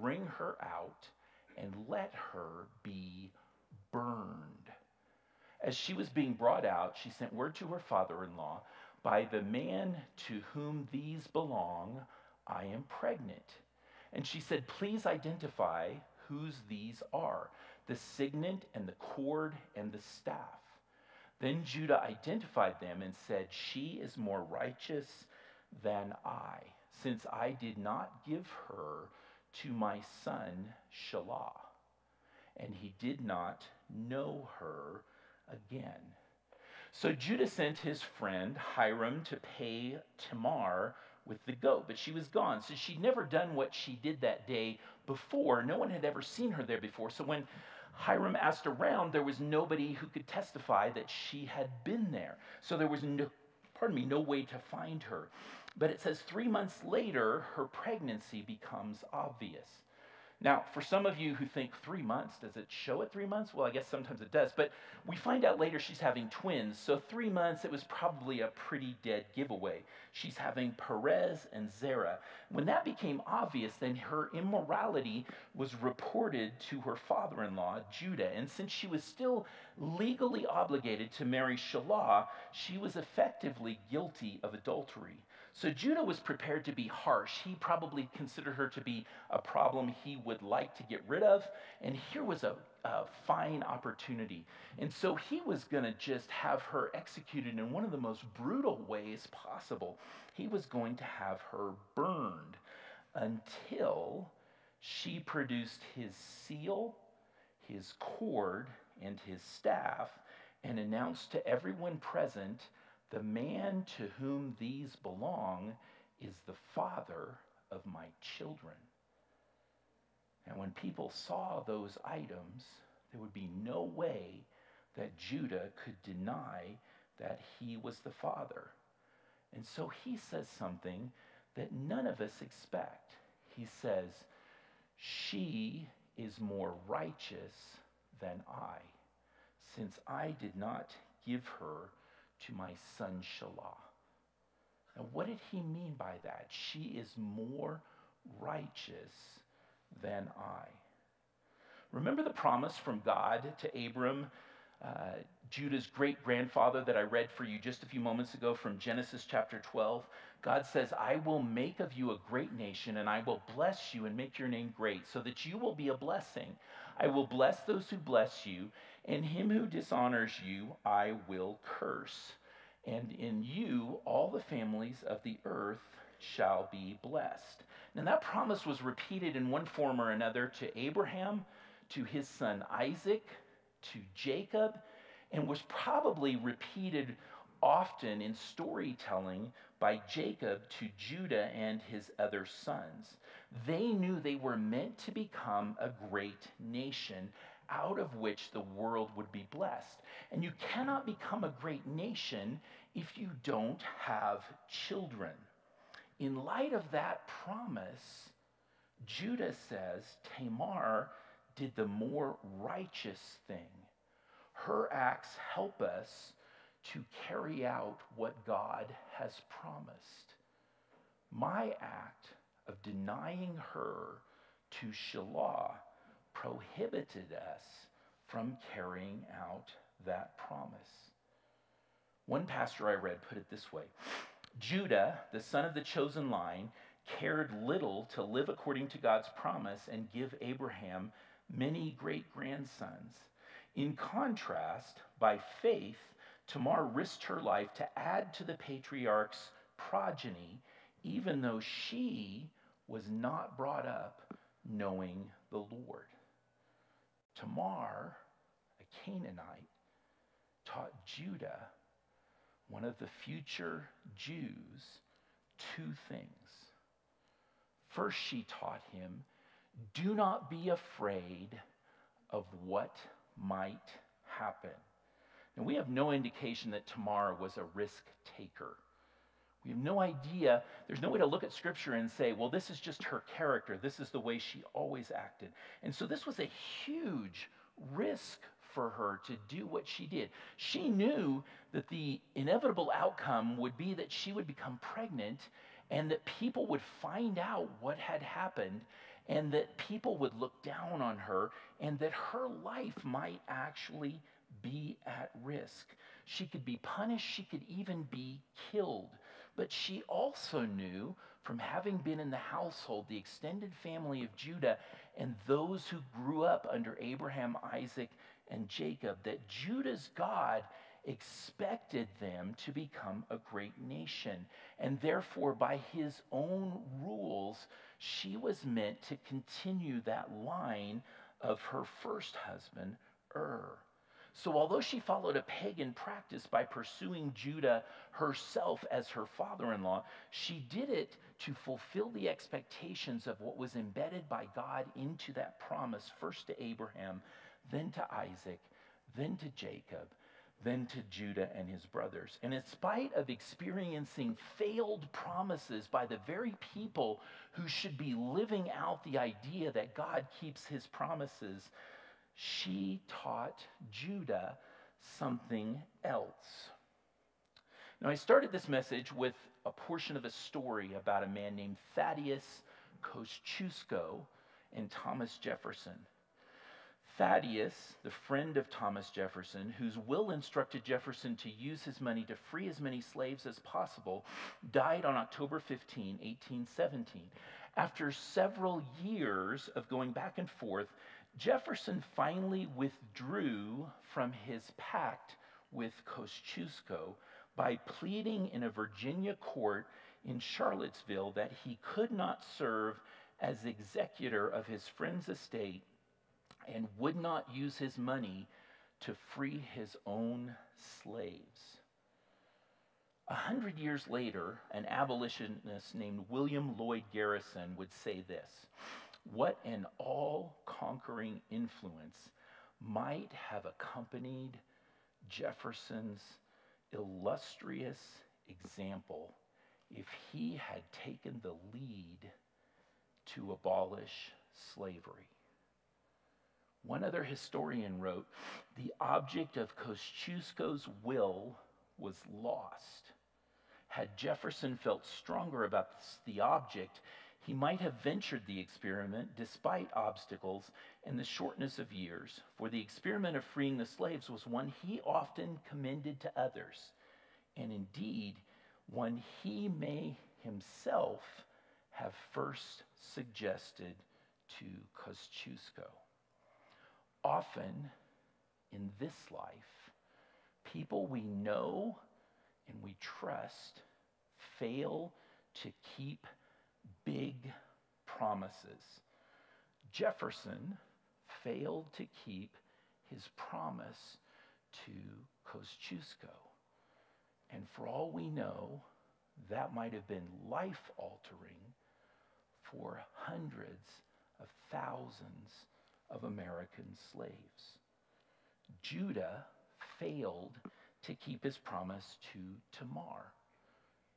Bring her out and let her be burned. As she was being brought out, she sent word to her father in law, By the man to whom these belong, I am pregnant. And she said, Please identify whose these are the signet and the cord and the staff. Then Judah identified them and said, She is more righteous than I, since I did not give her to my son Shelah. And he did not know her again. So Judah sent his friend Hiram to pay Tamar with the goat, but she was gone. So she'd never done what she did that day before. No one had ever seen her there before. So when Hiram asked around, there was nobody who could testify that she had been there. So there was no, pardon me, no way to find her. But it says three months later, her pregnancy becomes obvious. Now, for some of you who think three months, does it show at three months? Well, I guess sometimes it does. But we find out later she's having twins. So, three months, it was probably a pretty dead giveaway. She's having Perez and Zerah. When that became obvious, then her immorality was reported to her father in law, Judah. And since she was still legally obligated to marry Shelah, she was effectively guilty of adultery. So Judah was prepared to be harsh. He probably considered her to be a problem he would like to get rid of. And here was a, a fine opportunity. And so he was going to just have her executed in one of the most brutal ways possible. He was going to have her burned until she produced his seal, his cord, and his staff and announced to everyone present the man to whom these belong is the father of my children. And when people saw those items, there would be no way that Judah could deny that he was the father. And so he says something that none of us expect. He says, She is more righteous than I, since I did not give her to my son Shelah. Now, what did he mean by that? She is more righteous than I. Remember the promise from God to Abram, uh, Judah's great grandfather, that I read for you just a few moments ago from Genesis chapter 12? God says, I will make of you a great nation, and I will bless you and make your name great, so that you will be a blessing. I will bless those who bless you, and him who dishonors you I will curse. And in you all the families of the earth shall be blessed. Now that promise was repeated in one form or another to Abraham, to his son Isaac, to Jacob, and was probably repeated often in storytelling by Jacob to Judah and his other sons. They knew they were meant to become a great nation out of which the world would be blessed. And you cannot become a great nation if you don't have children. In light of that promise, Judah says Tamar did the more righteous thing. Her acts help us to carry out what God has promised. My act of denying her to Shelah prohibited us from carrying out that promise. One pastor I read put it this way Judah, the son of the chosen line, cared little to live according to God's promise and give Abraham many great grandsons. In contrast, by faith, Tamar risked her life to add to the patriarch's progeny, even though she was not brought up knowing the Lord. Tamar, a Canaanite, taught Judah, one of the future Jews, two things. First, she taught him, do not be afraid of what might happen. And we have no indication that Tamar was a risk taker. We have no idea. There's no way to look at scripture and say, well, this is just her character. This is the way she always acted. And so this was a huge risk for her to do what she did. She knew that the inevitable outcome would be that she would become pregnant and that people would find out what had happened and that people would look down on her and that her life might actually be at risk. She could be punished, she could even be killed. But she also knew from having been in the household, the extended family of Judah, and those who grew up under Abraham, Isaac, and Jacob, that Judah's God expected them to become a great nation. And therefore, by his own rules, she was meant to continue that line of her first husband, Ur. So, although she followed a pagan practice by pursuing Judah herself as her father in law, she did it to fulfill the expectations of what was embedded by God into that promise, first to Abraham, then to Isaac, then to Jacob, then to Judah and his brothers. And in spite of experiencing failed promises by the very people who should be living out the idea that God keeps his promises, she taught Judah something else. Now, I started this message with a portion of a story about a man named Thaddeus Kosciuszko and Thomas Jefferson. Thaddeus, the friend of Thomas Jefferson, whose will instructed Jefferson to use his money to free as many slaves as possible, died on October 15, 1817. After several years of going back and forth, Jefferson finally withdrew from his pact with Kosciuszko by pleading in a Virginia court in Charlottesville that he could not serve as executor of his friend's estate and would not use his money to free his own slaves. A hundred years later, an abolitionist named William Lloyd Garrison would say this What an all conquering influence might have accompanied Jefferson's illustrious example if he had taken the lead to abolish slavery. One other historian wrote the object of Kosciuszko's will was lost. Had Jefferson felt stronger about the object, he might have ventured the experiment despite obstacles and the shortness of years, for the experiment of freeing the slaves was one he often commended to others, and indeed one he may himself have first suggested to Kosciuszko. Often in this life, people we know and we trust fail to keep big promises. Jefferson failed to keep his promise to Kosciuszko. And for all we know, that might have been life altering for hundreds of thousands of American slaves. Judah failed to keep his promise to Tamar.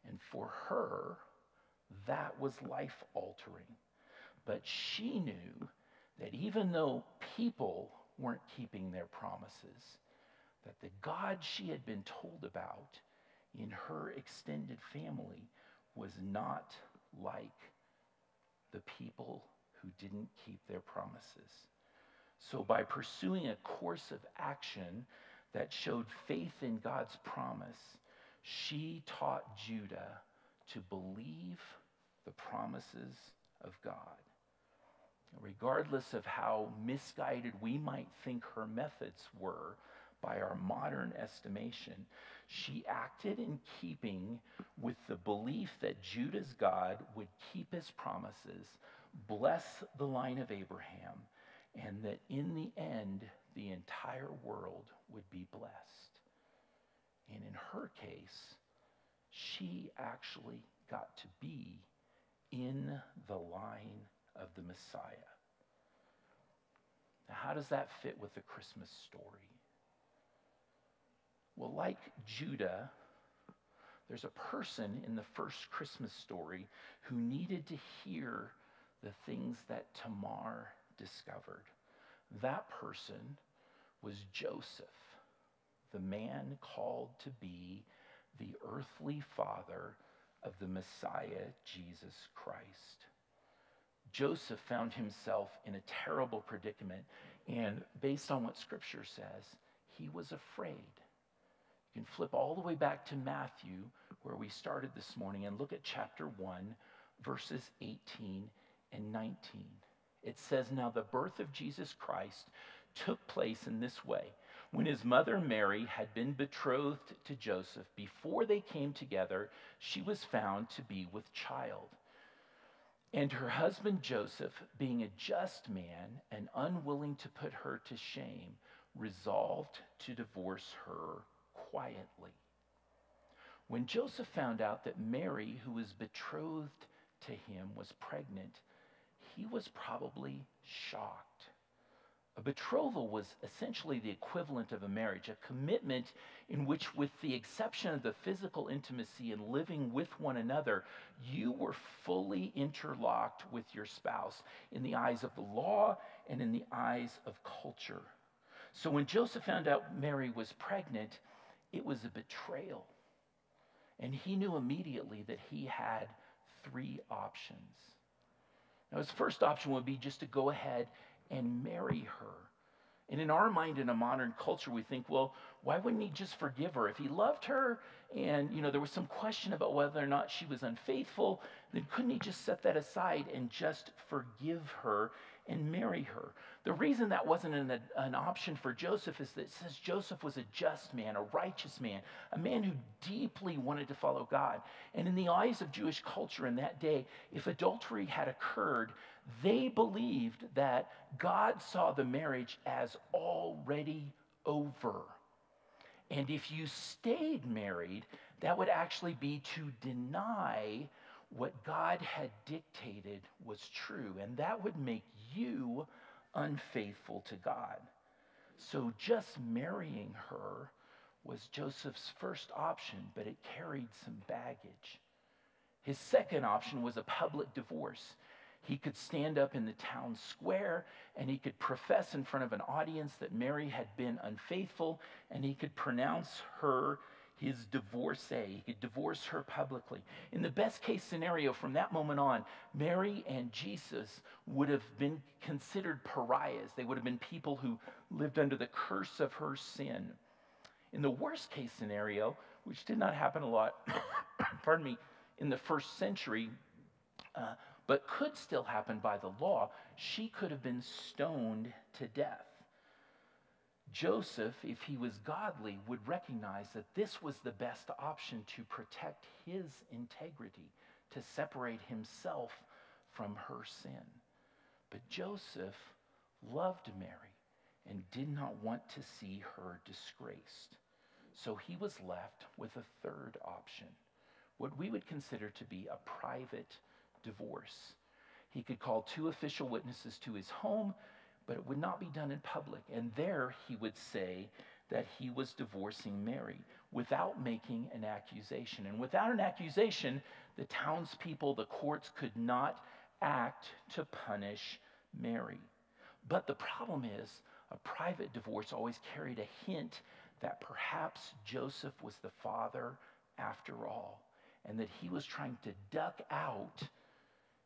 And for her, that was life altering. But she knew that even though people weren't keeping their promises, that the God she had been told about in her extended family was not like the people who didn't keep their promises. So, by pursuing a course of action that showed faith in God's promise, she taught Judah to believe the promises of God. Regardless of how misguided we might think her methods were by our modern estimation, she acted in keeping with the belief that Judah's God would keep his promises, bless the line of Abraham, and that in the end, the entire world would be blessed. And in her case, she actually got to be in the line of the Messiah. Now, how does that fit with the Christmas story? Well, like Judah, there's a person in the first Christmas story who needed to hear the things that Tamar discovered. That person was Joseph, the man called to be the earthly father of the Messiah, Jesus Christ. Joseph found himself in a terrible predicament, and based on what Scripture says, he was afraid. You can flip all the way back to Matthew, where we started this morning, and look at chapter 1, verses 18 and 19. It says, Now the birth of Jesus Christ took place in this way. When his mother Mary had been betrothed to Joseph, before they came together, she was found to be with child. And her husband Joseph, being a just man and unwilling to put her to shame, resolved to divorce her quietly. When Joseph found out that Mary, who was betrothed to him, was pregnant, he was probably shocked. A betrothal was essentially the equivalent of a marriage, a commitment in which, with the exception of the physical intimacy and living with one another, you were fully interlocked with your spouse in the eyes of the law and in the eyes of culture. So when Joseph found out Mary was pregnant, it was a betrayal. And he knew immediately that he had three options. Now, his first option would be just to go ahead and marry her. And in our mind, in a modern culture, we think, well, why wouldn't he just forgive her? If he loved her and, you know, there was some question about whether or not she was unfaithful, then couldn't he just set that aside and just forgive her and marry her? The reason that wasn't an, an option for Joseph is that it says Joseph was a just man, a righteous man, a man who deeply wanted to follow God. And in the eyes of Jewish culture in that day, if adultery had occurred, they believed that God saw the marriage as already over. And if you stayed married, that would actually be to deny what God had dictated was true. And that would make you unfaithful to God. So just marrying her was Joseph's first option, but it carried some baggage. His second option was a public divorce. He could stand up in the town square and he could profess in front of an audience that Mary had been unfaithful and he could pronounce her his divorcee. He could divorce her publicly. In the best case scenario, from that moment on, Mary and Jesus would have been considered pariahs. They would have been people who lived under the curse of her sin. In the worst case scenario, which did not happen a lot, pardon me, in the first century, uh, but could still happen by the law, she could have been stoned to death. Joseph, if he was godly, would recognize that this was the best option to protect his integrity, to separate himself from her sin. But Joseph loved Mary and did not want to see her disgraced. So he was left with a third option, what we would consider to be a private divorce. He could call two official witnesses to his home, but it would not be done in public. And there he would say that he was divorcing Mary without making an accusation. And without an accusation, the townspeople, the courts could not act to punish Mary. But the problem is, a private divorce always carried a hint that perhaps Joseph was the father after all, and that he was trying to duck out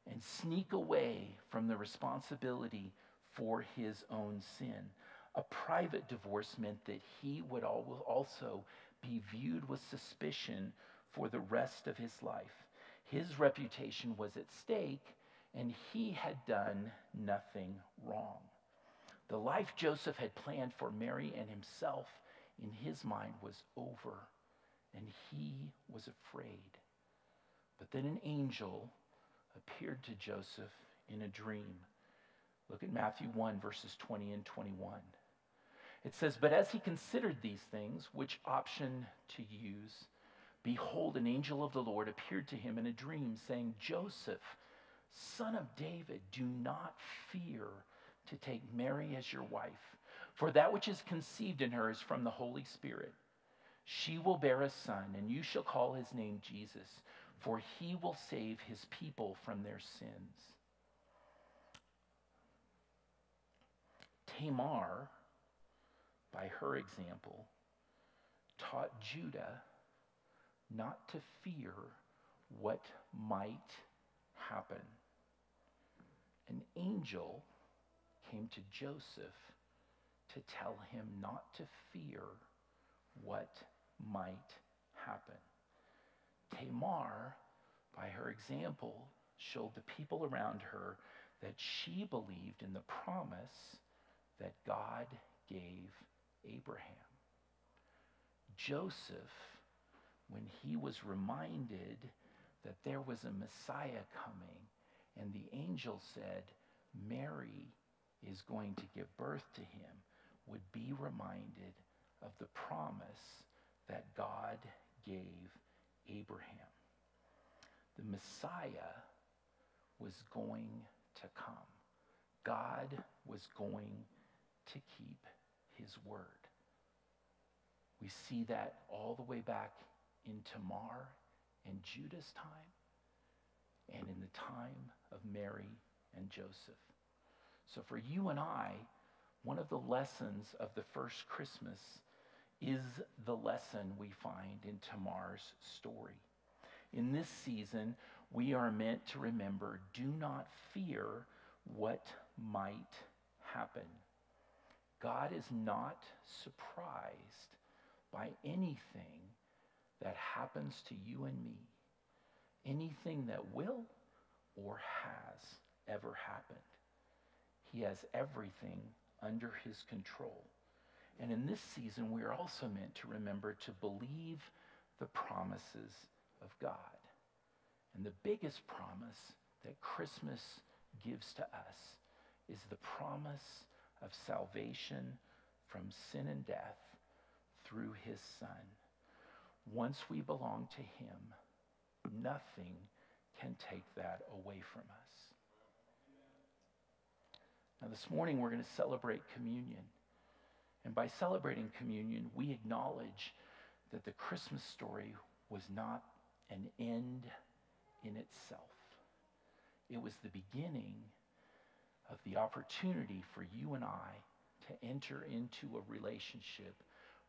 and sneak away from the responsibility for his own sin. A private divorce meant that he would also be viewed with suspicion for the rest of his life. His reputation was at stake, and he had done nothing wrong. The life Joseph had planned for Mary and himself in his mind was over, and he was afraid. But then an angel appeared to Joseph in a dream. Look at Matthew 1, verses 20 and 21. It says, But as he considered these things, which option to use, behold, an angel of the Lord appeared to him in a dream, saying, Joseph, son of David, do not fear to take Mary as your wife, for that which is conceived in her is from the Holy Spirit. She will bear a son, and you shall call his name Jesus, for he will save his people from their sins. Tamar, by her example, taught Judah not to fear what might happen. An angel came to Joseph to tell him not to fear what might happen. Tamar, by her example, showed the people around her that she believed in the promise that God gave Abraham. Joseph, when he was reminded that there was a Messiah coming, and the angel said, Mary is going to give birth to him, would be reminded of the promise that God gave Abraham. The Messiah was going to come. God was going to keep his word. We see that all the way back in Tamar and Judah's time and in the time of Mary and Joseph. So for you and I, one of the lessons of the first Christmas is the lesson we find in Tamar's story. In this season, we are meant to remember do not fear what might happen. God is not surprised by anything that happens to you and me, anything that will or has ever happened. He has everything under his control. And in this season, we are also meant to remember to believe the promises of God. And the biggest promise that Christmas gives to us is the promise of salvation from sin and death through his Son. Once we belong to him, nothing can take that away from us. Now, this morning, we're going to celebrate communion. And by celebrating communion, we acknowledge that the Christmas story was not an end in itself. It was the beginning of the opportunity for you and I to enter into a relationship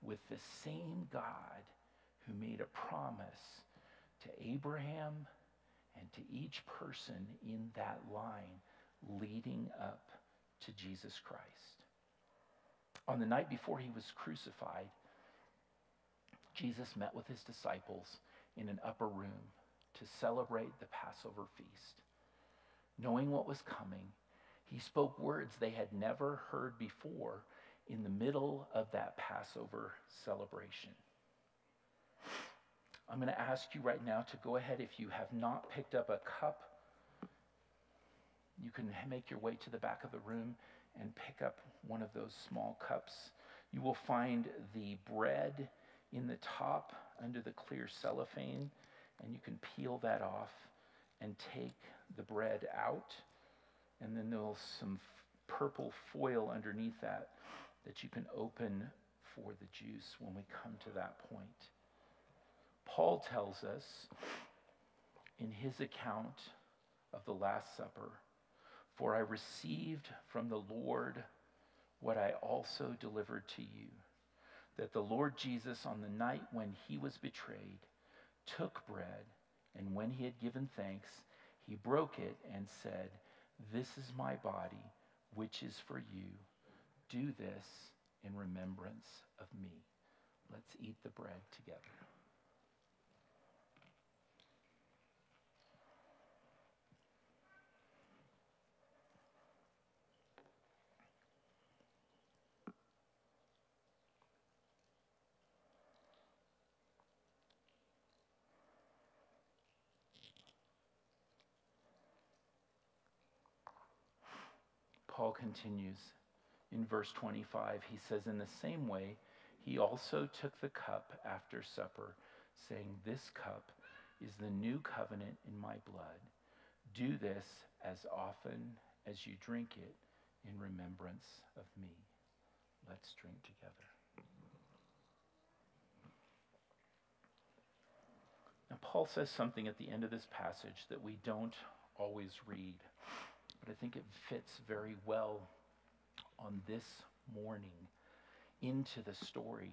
with the same God who made a promise to Abraham and to each person in that line leading up to Jesus Christ. On the night before he was crucified, Jesus met with his disciples in an upper room to celebrate the Passover feast. Knowing what was coming, he spoke words they had never heard before in the middle of that Passover celebration. I'm going to ask you right now to go ahead, if you have not picked up a cup, you can make your way to the back of the room and pick up one of those small cups. You will find the bread in the top under the clear cellophane, and you can peel that off and take the bread out. And then there's some purple foil underneath that that you can open for the juice when we come to that point. Paul tells us in his account of the Last Supper For I received from the Lord what I also delivered to you that the Lord Jesus, on the night when he was betrayed, took bread, and when he had given thanks, he broke it and said, This is my body, which is for you. Do this in remembrance of me. Let's eat the bread together. Paul continues in verse 25. He says, In the same way, he also took the cup after supper, saying, This cup is the new covenant in my blood. Do this as often as you drink it in remembrance of me. Let's drink together. Now, Paul says something at the end of this passage that we don't always read, but I think it fits very well on this morning into the story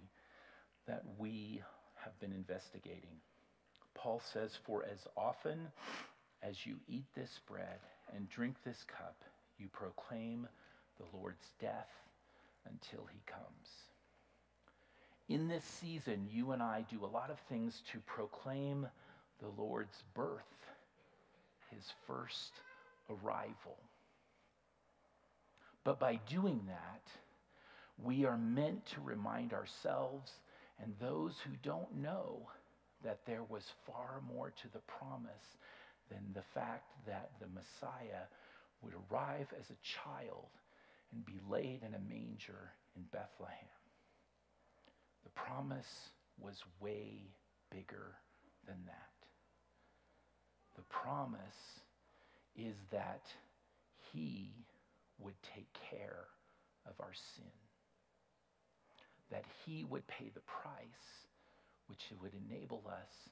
that we have been investigating. Paul says, For as often as you eat this bread and drink this cup, you proclaim the Lord's death until he comes. In this season, you and I do a lot of things to proclaim the Lord's birth, his first arrival. But by doing that, we are meant to remind ourselves and those who don't know that there was far more to the promise than the fact that the Messiah would arrive as a child and be laid in a manger in Bethlehem. The promise was way bigger than that. The promise is that he would take care of our sin, that he would pay the price, which would enable us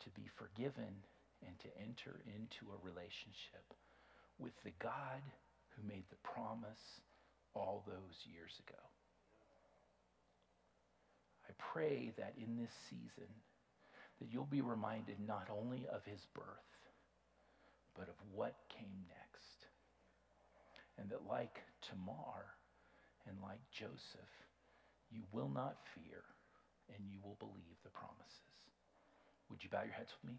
to be forgiven and to enter into a relationship with the God who made the promise all those years ago. I pray that in this season that you'll be reminded not only of his birth, but of what came next. And that like Tamar and like Joseph, you will not fear and you will believe the promises. Would you bow your heads with me?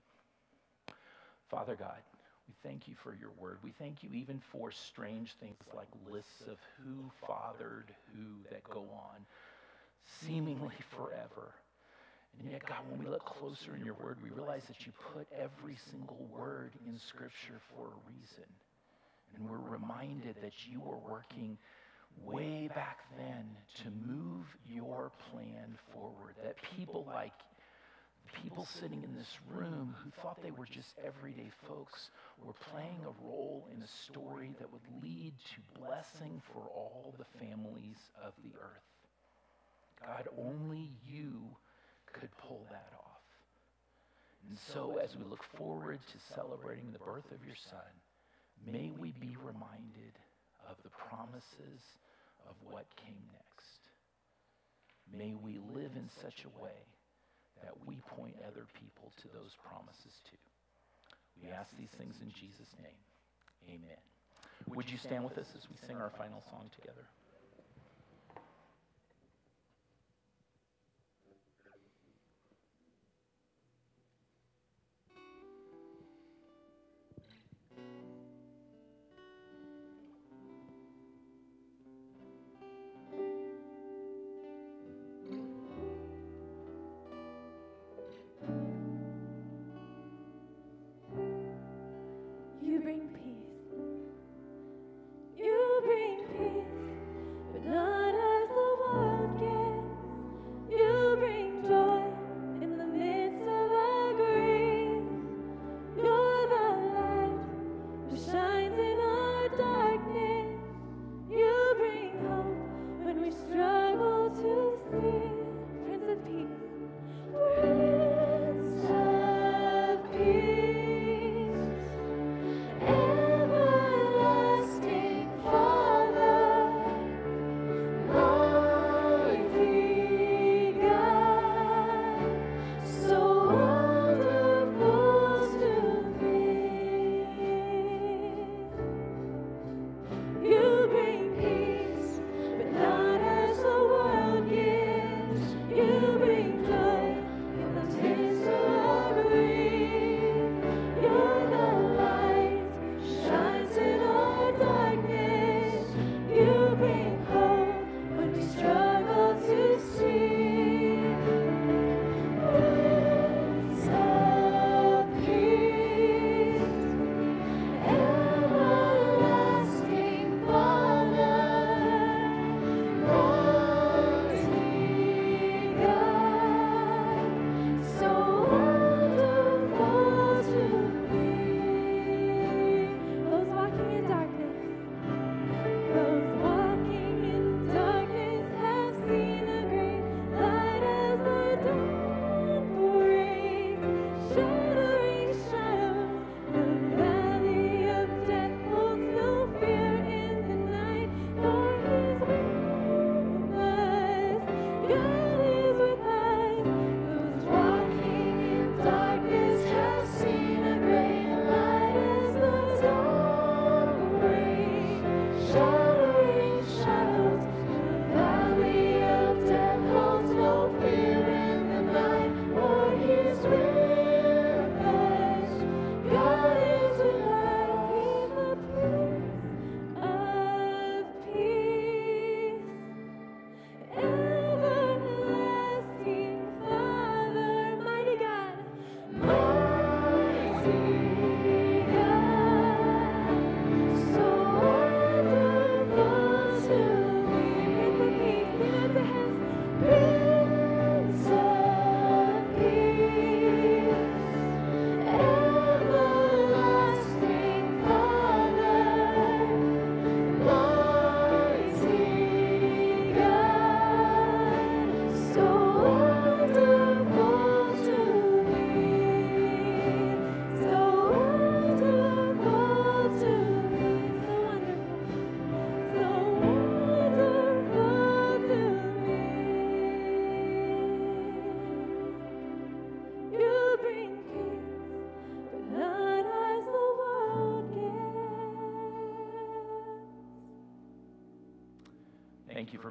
Father God, we thank you for your word. We thank you even for strange things like lists of who fathered who that go on seemingly forever. And yet, God, when we look closer in your word, we realize that you put every single word in Scripture for a reason. And we're reminded that you were working way back then to move your plan forward. That people like people sitting in this room who thought they were just everyday folks were playing a role in a story that would lead to blessing for all the families of the earth. God, only you could pull that off. And so, as we look forward to celebrating the birth of your Son, may we be reminded of the promises of what came next. May we live in such a way that we point other people to those promises too. We ask these things in Jesus' name. Amen. Would you stand with us as we sing our final song together?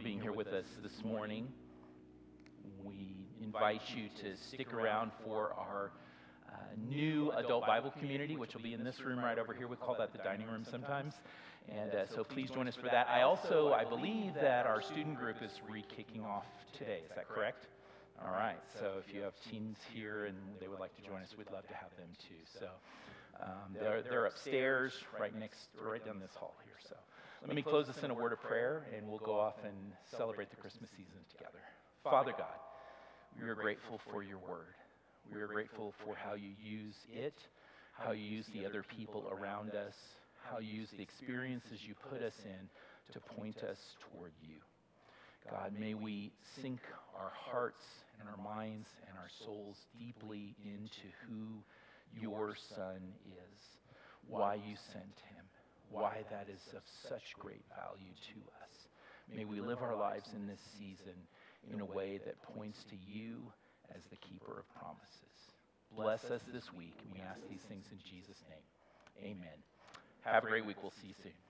Being here with us this morning. We invite you to stick around for our uh, new adult Bible community, which will be in this room right over here. We call that the dining room sometimes. And uh, so please join us for that. I also, I believe that our student group is re-kicking off today. Is that correct? All right. So if you have teens here and they would like to join us, we'd love to have them too. So um, they're, they're upstairs, right next, right down this hall here. So let me close this in a word of prayer, and we'll go off and celebrate the Christmas season together. Father God, we are grateful for your word. We are grateful for how you use it, how you use the other people around us, how you use the experiences you put us in to point us toward you. God, may we sink our hearts and our minds and our souls deeply into who your Son is, why you sent him, why that is of such great value to us. May we live our lives in this season in a way that points to you as the keeper of promises. Bless us this week, and we ask these things in Jesus' name. Amen. Have a great week. We'll see you soon.